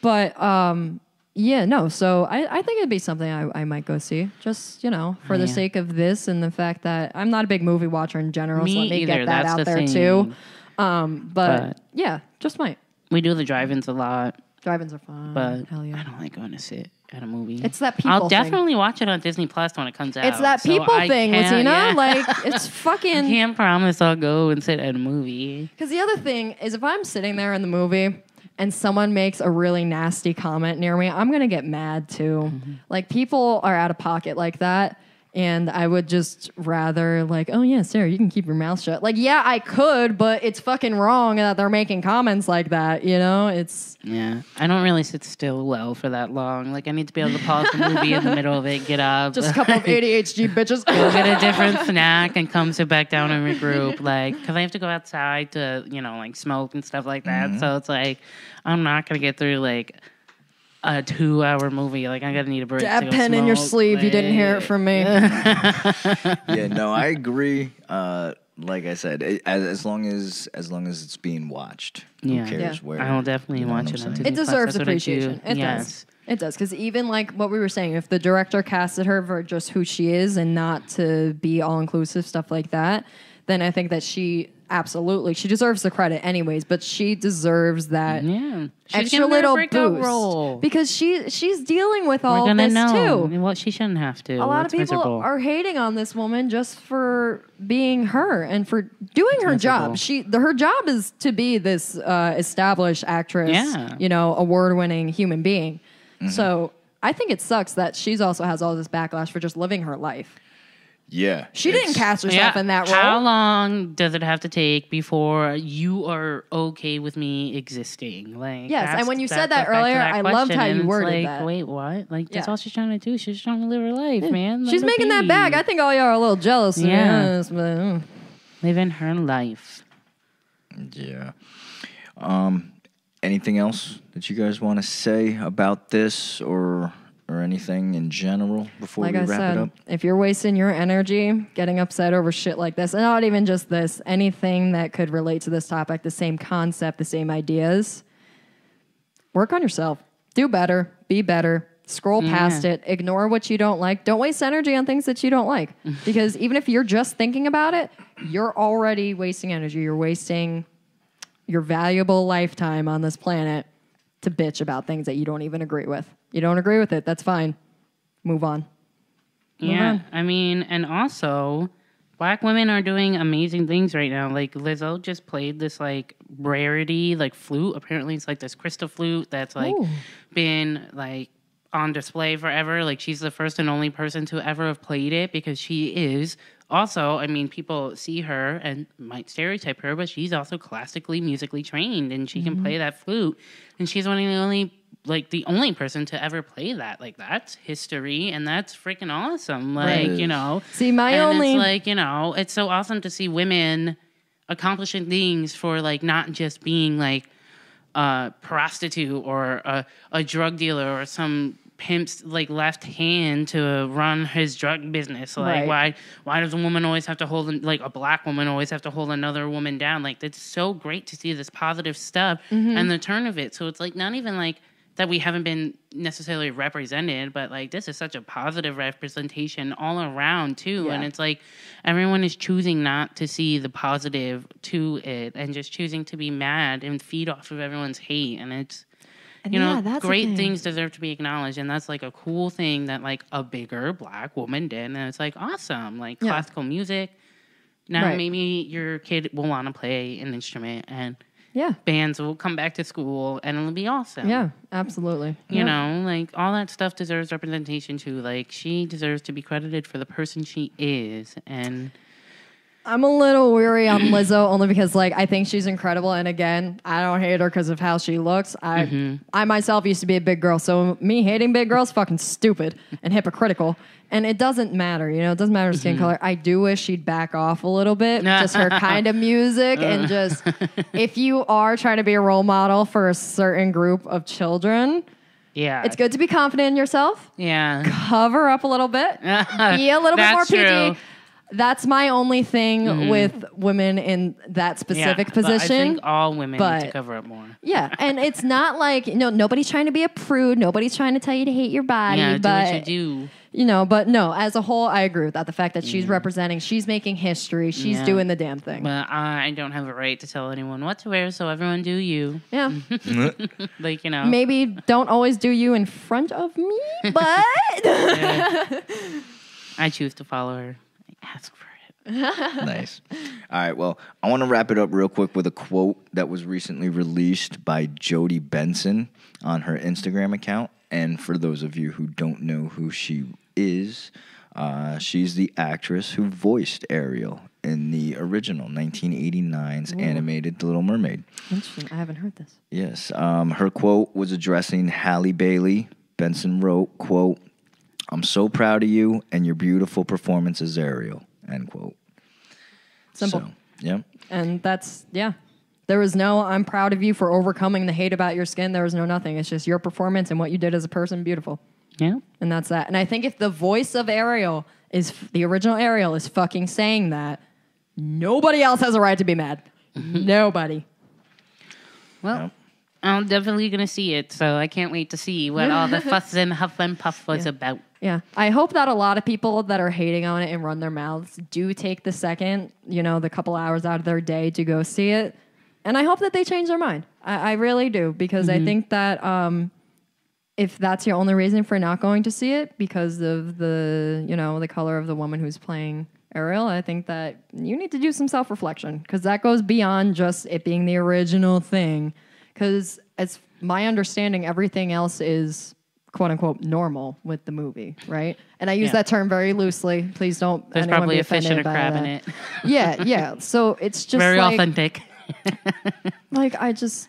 but um, yeah, no. So I, I think it'd be something I, I might go see, just you know, for the Yeah. sake of this and the fact that I'm not a big movie watcher in general. so Me let me either. get that That's out the there thing. too. Um, but, But- yeah, just might. We do the drive-ins a lot, Drive-ins are fun. but Hell yeah. I don't like going to sit at a movie. It's that people I'll thing. definitely watch it on Disney Plus when it comes out. It's that people I thing, LuTena. yeah. Like *laughs* it's fucking. I can't promise I'll go and sit at a movie. Because the other thing is, if I'm sitting there in the movie and someone makes a really nasty comment near me, I'm gonna get mad too. Mm-hmm. Like people are out of pocket like that, And I would just rather like, oh yeah, Sarah, you can keep your mouth shut. Like, yeah, I could, but it's fucking wrong that they're making comments like that. You know, it's Yeah, I don't really sit still well for that long. Like I need to be able to pause the movie in the *laughs* middle of it, get up, just a couple of *laughs* ADHD bitches. go get a different snack, and come sit back down and regroup. Like, because I have to go outside to, you know, like smoke and stuff like that. Mm-hmm. So it's like I'm not gonna get through like a two-hour movie. Like I gotta need a break. to Dab go pen in your smoke. sleeve. You didn't hear it from me. *laughs* yeah, no, I agree. Uh, like I said, it, as, as long as as long as it's being watched, Yeah. who cares Yeah. where? I will definitely you know watch it I'm on saying? Disney It Plus. deserves That's what do. appreciation. It yes. does. It does because even like what we were saying, if the director casted her for just who she is and not to be all inclusive stuff like that, then I think that she absolutely she deserves the credit anyways. But she deserves that Yeah, She's extra little boost role. because she she's dealing with all We're this know. too. Well, she shouldn't have to. A lot It's of people miserable. are hating on this woman just for being her and for doing her miserable. job. She the, her job is to be this uh, established actress, Yeah. you know, award-winning human being. Mm-hmm. So I think it sucks that she's also has all this backlash for just living her life. Yeah, She didn't it's- cast herself in that role. How long does it have to take before you are okay with me existing? Like Yes, and when you that said that goes earlier, that I loved how you and worded like, that. Wait, what? Like that's Yeah. all she's trying to do. She's trying to live her life, man. Let She's her making that be. bag. I think all y'all are a little jealous. to be Yeah. honest, but, mm. living her life. Yeah. Um, anything else that you guys want to say about this or or anything in general before like we I wrap said, it up? if you're wasting your energy getting upset over shit like this, and not even just this, anything that could relate to this topic, the same concept, the same ideas, work on yourself. Do better. Be better. Scroll past it. Ignore what you don't like. Don't waste energy on things that you don't like. *laughs* because even if you're just thinking about it, you're already wasting energy. You're wasting your valuable lifetime on this planet to bitch about things that you don't even agree with. You don't agree with it. That's fine. Move on. Yeah, on. I mean, and also, black women are doing amazing things right now. Like Lizzo just played this like rarity, like flute. Apparently, it's like this crystal flute that's like Ooh. been like on display forever. Like she's the first and only person to ever have played it because she is also. I mean, people see her and might stereotype her, but she's also classically musically trained and she Mm-hmm. can play that flute. And she's one of the only like the only person to ever play that. Like that's history and that's freaking awesome. Like, Right. you know. See, my and only it's like, you know, it's so awesome to see women accomplishing things for like not just being like a prostitute or a, a drug dealer or some pimp's like left hand to run his drug business. Like Right. why why does a woman always have to hold like a black woman always have to hold another woman down? Like it's so great to see this positive stuff Mm-hmm. and the turn of it. So it's like not even like that we haven't been necessarily represented, but like this is such a positive representation all around too. And it's like everyone is choosing not to see the positive to it and just choosing to be mad and feed off of everyone's hate. And it's And you yeah, know, great thing. things deserve to be acknowledged, and that's like a cool thing that like a bigger black woman did, and it's like awesome, like Yeah. classical music. Now Right. maybe your kid will want to play an instrument, and Yeah. bands will come back to school, and it'll be awesome. Yeah. Absolutely. You Yeah. know, like all that stuff deserves representation too. Like she deserves to be credited for the person she is, and I'm a little weary on Lizzo *clears throat* only because like I think she's incredible and again I don't hate her because of how she looks. I Mm-hmm. I myself used to be a big girl, so me hating big girls fucking stupid and hypocritical. And it doesn't matter, you know, it doesn't matter Mm-hmm. skin color. I do wish she'd back off a little bit, *laughs* just her kind of music and just *laughs* if you are trying to be a role model for a certain group of children, yeah, it's good to be confident in yourself Yeah, cover up a little bit, *laughs* be a little bit more PG. true. That's my only thing mm-hmm. with women in that specific but position. I think all women need but- to cover up more. yeah, and it's *laughs* not like you know nobody's trying to be a prude. Nobody's trying to tell you to hate your body. Yeah, do but what you do. you know, but no, as a whole, I agree with that. The fact that she's mm. representing, she's making history, she's Yeah. doing the damn thing. But I don't have a right to tell anyone what to wear, so everyone do you. yeah, *laughs* Like, you know. maybe don't always do you in front of me, *laughs* but I choose to follow her. I ask for it. *laughs* nice. All right. Well, I want to wrap it up real quick with a quote that was recently released by Jodi Benson on her Instagram account. And for those of you who don't know who she is, Uh, she's the actress who voiced Ariel in the original 1989's animated The Little Mermaid. Interesting. I haven't heard this. Yes. Um, her quote was addressing Halle Bailey. Benson wrote, quote, I'm so proud of you and your beautiful performance as Ariel, end quote. Simple. So, yeah. And that's, yeah. There was no, I'm proud of you for overcoming the hate about your skin. There was no nothing. It's just your performance and what you did as a person, beautiful. Yeah. And that's that. And I think if the voice of Ariel is the original Ariel is fucking saying that, nobody else has a right to be mad. *laughs* Nobody. Well, I'm definitely gonna see it, so I can't wait to see what *laughs* all the fuss and huff and puff was about. Yeah. I hope that a lot of people that are hating on it and run their mouths do take the second, you know, the couple hours out of their day to go see it. And I hope that they change their mind. I, I really do because I think that um, if that's your only reason for not going to see it because of the, you know, the color of the woman who's playing Ariel, I think that you need to do some self reflection because that goes beyond just it being the original thing. Because as my understanding, everything else is quote unquote normal with the movie, right? And I use Yeah. that term very loosely. Please don't. There's anyone probably be a fish and a crab in it. *laughs* Yeah, yeah. So it's just Very like, authentic. *laughs* like I just.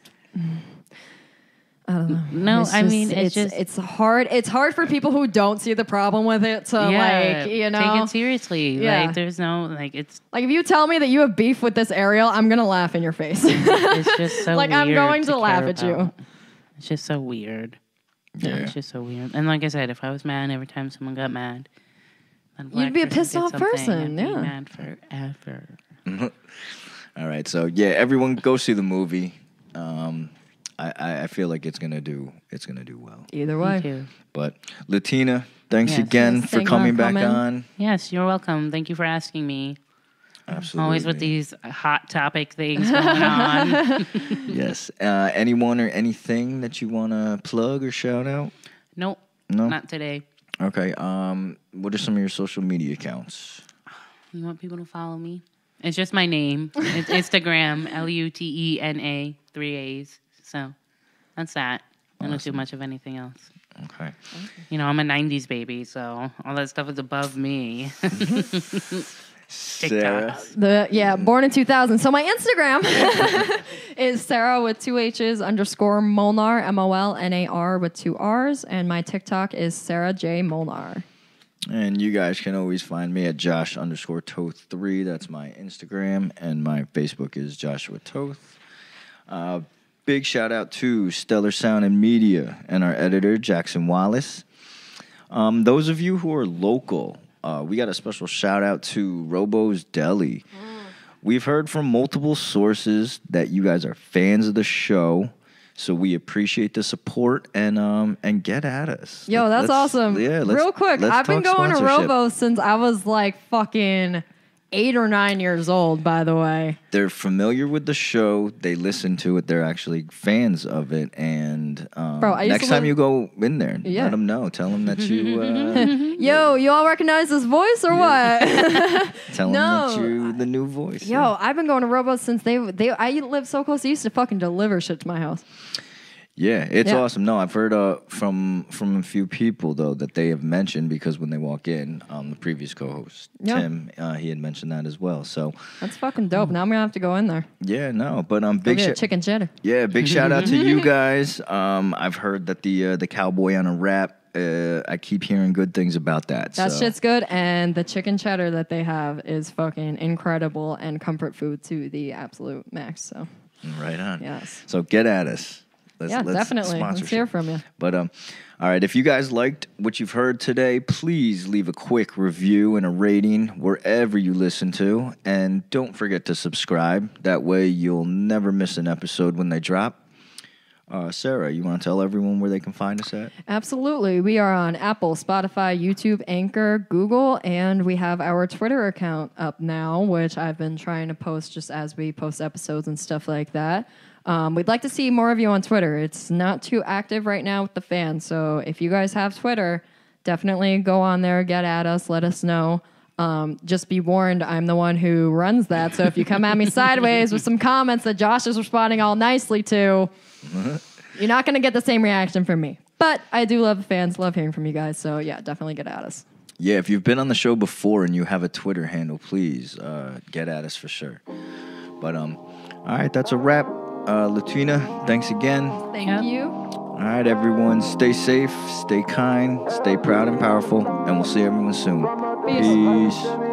I don't know. No, It's I just- mean it's, just it's hard. It's hard for people who don't see the problem with it to yeah, like you know take it seriously. Yeah. Like there's no like it's like if you tell me that you have beef with this Ariel, I'm gonna laugh in your face. it's just so *laughs* like I'm going to, laugh care at you. It's just so weird. Yeah. Yeah. It's just so weird. And like I said, if I was mad every time someone got mad, then a You'd be a pissed off something, person, I'd be yeah. mad forever. *laughs* All right. So, yeah, everyone go see the movie. Um, I, I, I feel like it's going to do it's gonna do well. Either Me way, too. But, LuTena, thanks Yes. again Yes, for thank coming back coming. on. Yes, you're welcome. Thank you for asking me. Absolutely. Always with these hot topic things going on. *laughs* *laughs* Yes. Uh, anyone or anything that you want to plug or shout out? nope. No? Not today. Okay. Um, what are some of your social media accounts? You want people to follow me? It's just my name. It's *laughs* Instagram, L U T E N A, three A's. So that's that. I don't do much of anything else. Okay. You know, I'm a 90s baby, so all that stuff is above me. Sarah. the yeah, born in 2000. So my Instagram *laughs* is Sarah with two H's underscore Molnar M O L N A R with two R's, and my TikTok is Sarah J Molnar. And you guys can always find me at Josh underscore Toth three. That's my Instagram, and my Facebook is Joshua Toth. Uh, big shout out to Stellar Sound and Media and our editor Jackson Wallace. Um, those of you who are local, uh, we got a special shout out to Robo's Deli. We've heard from multiple sources that you guys are fans of the show. So we appreciate the support and um and get at us. Yo, that's let's- awesome. Yeah, let's- Real quick, I've been going to. Robo since I was like fucking eight or nine years old, by the way. they're familiar with the show. They listen to it. They're actually fans of it. And um, Bro, next time live- you go in there, Yeah. let them know. Tell them that you *laughs* uh, *laughs* Yo, you all recognize this voice or what? *laughs* tell them that you the new voice. Yo, I've been going to Robo since they they I live so close. They used to fucking deliver shit to my house. Yeah, it's Yeah. awesome. No, I've heard uh, from from a few people though that they have mentioned because when they walk in, um, the previous co-host Yeah. Tim, uh, he had mentioned that as well. So That's fucking dope. Now I'm gonna have to go in there. yeah, no, but um, big shout. chicken cheddar. Yeah, big shout out to you *laughs* guys. Um, I've heard that the uh, the cowboy on a rap. Uh, I keep hearing good things about that. That so. shit's good, and the chicken cheddar that they have is fucking incredible and comfort food to the absolute max. So right on. Yes. So get at us. Let's, yeah, let's definitely. Let's hear from you. But um, all right. If you guys liked what you've heard today, please leave a quick review and a rating wherever you listen to, and don't forget to subscribe. That way, you'll never miss an episode when they drop. Uh, Sarah, you want to tell everyone where they can find us at? Absolutely. We are on Apple, Spotify, YouTube, Anchor, Google, and we have our Twitter account up now, which I've been trying to post just as we post episodes and stuff like that. Um, we'd like to see more of you on Twitter. It's not too active right now with the fans. So if you guys have Twitter, definitely go on there, get at us, let us know. Um, just be warned, I'm the one who runs that. So if you come at me *laughs* sideways with some comments that Josh is responding all nicely to, *laughs* you're not going to get the same reaction from me. But I do love the fans, love hearing from you guys. So yeah, definitely get at us. yeah, if you've been on the show before and you have a Twitter handle, please uh, get at us for sure. But um, all right, that's a wrap. Uh, LuTena, thanks again. Thank Yeah. you. All right, everyone, stay safe, stay kind, stay proud and powerful, and we'll see everyone soon. Peace. Peace.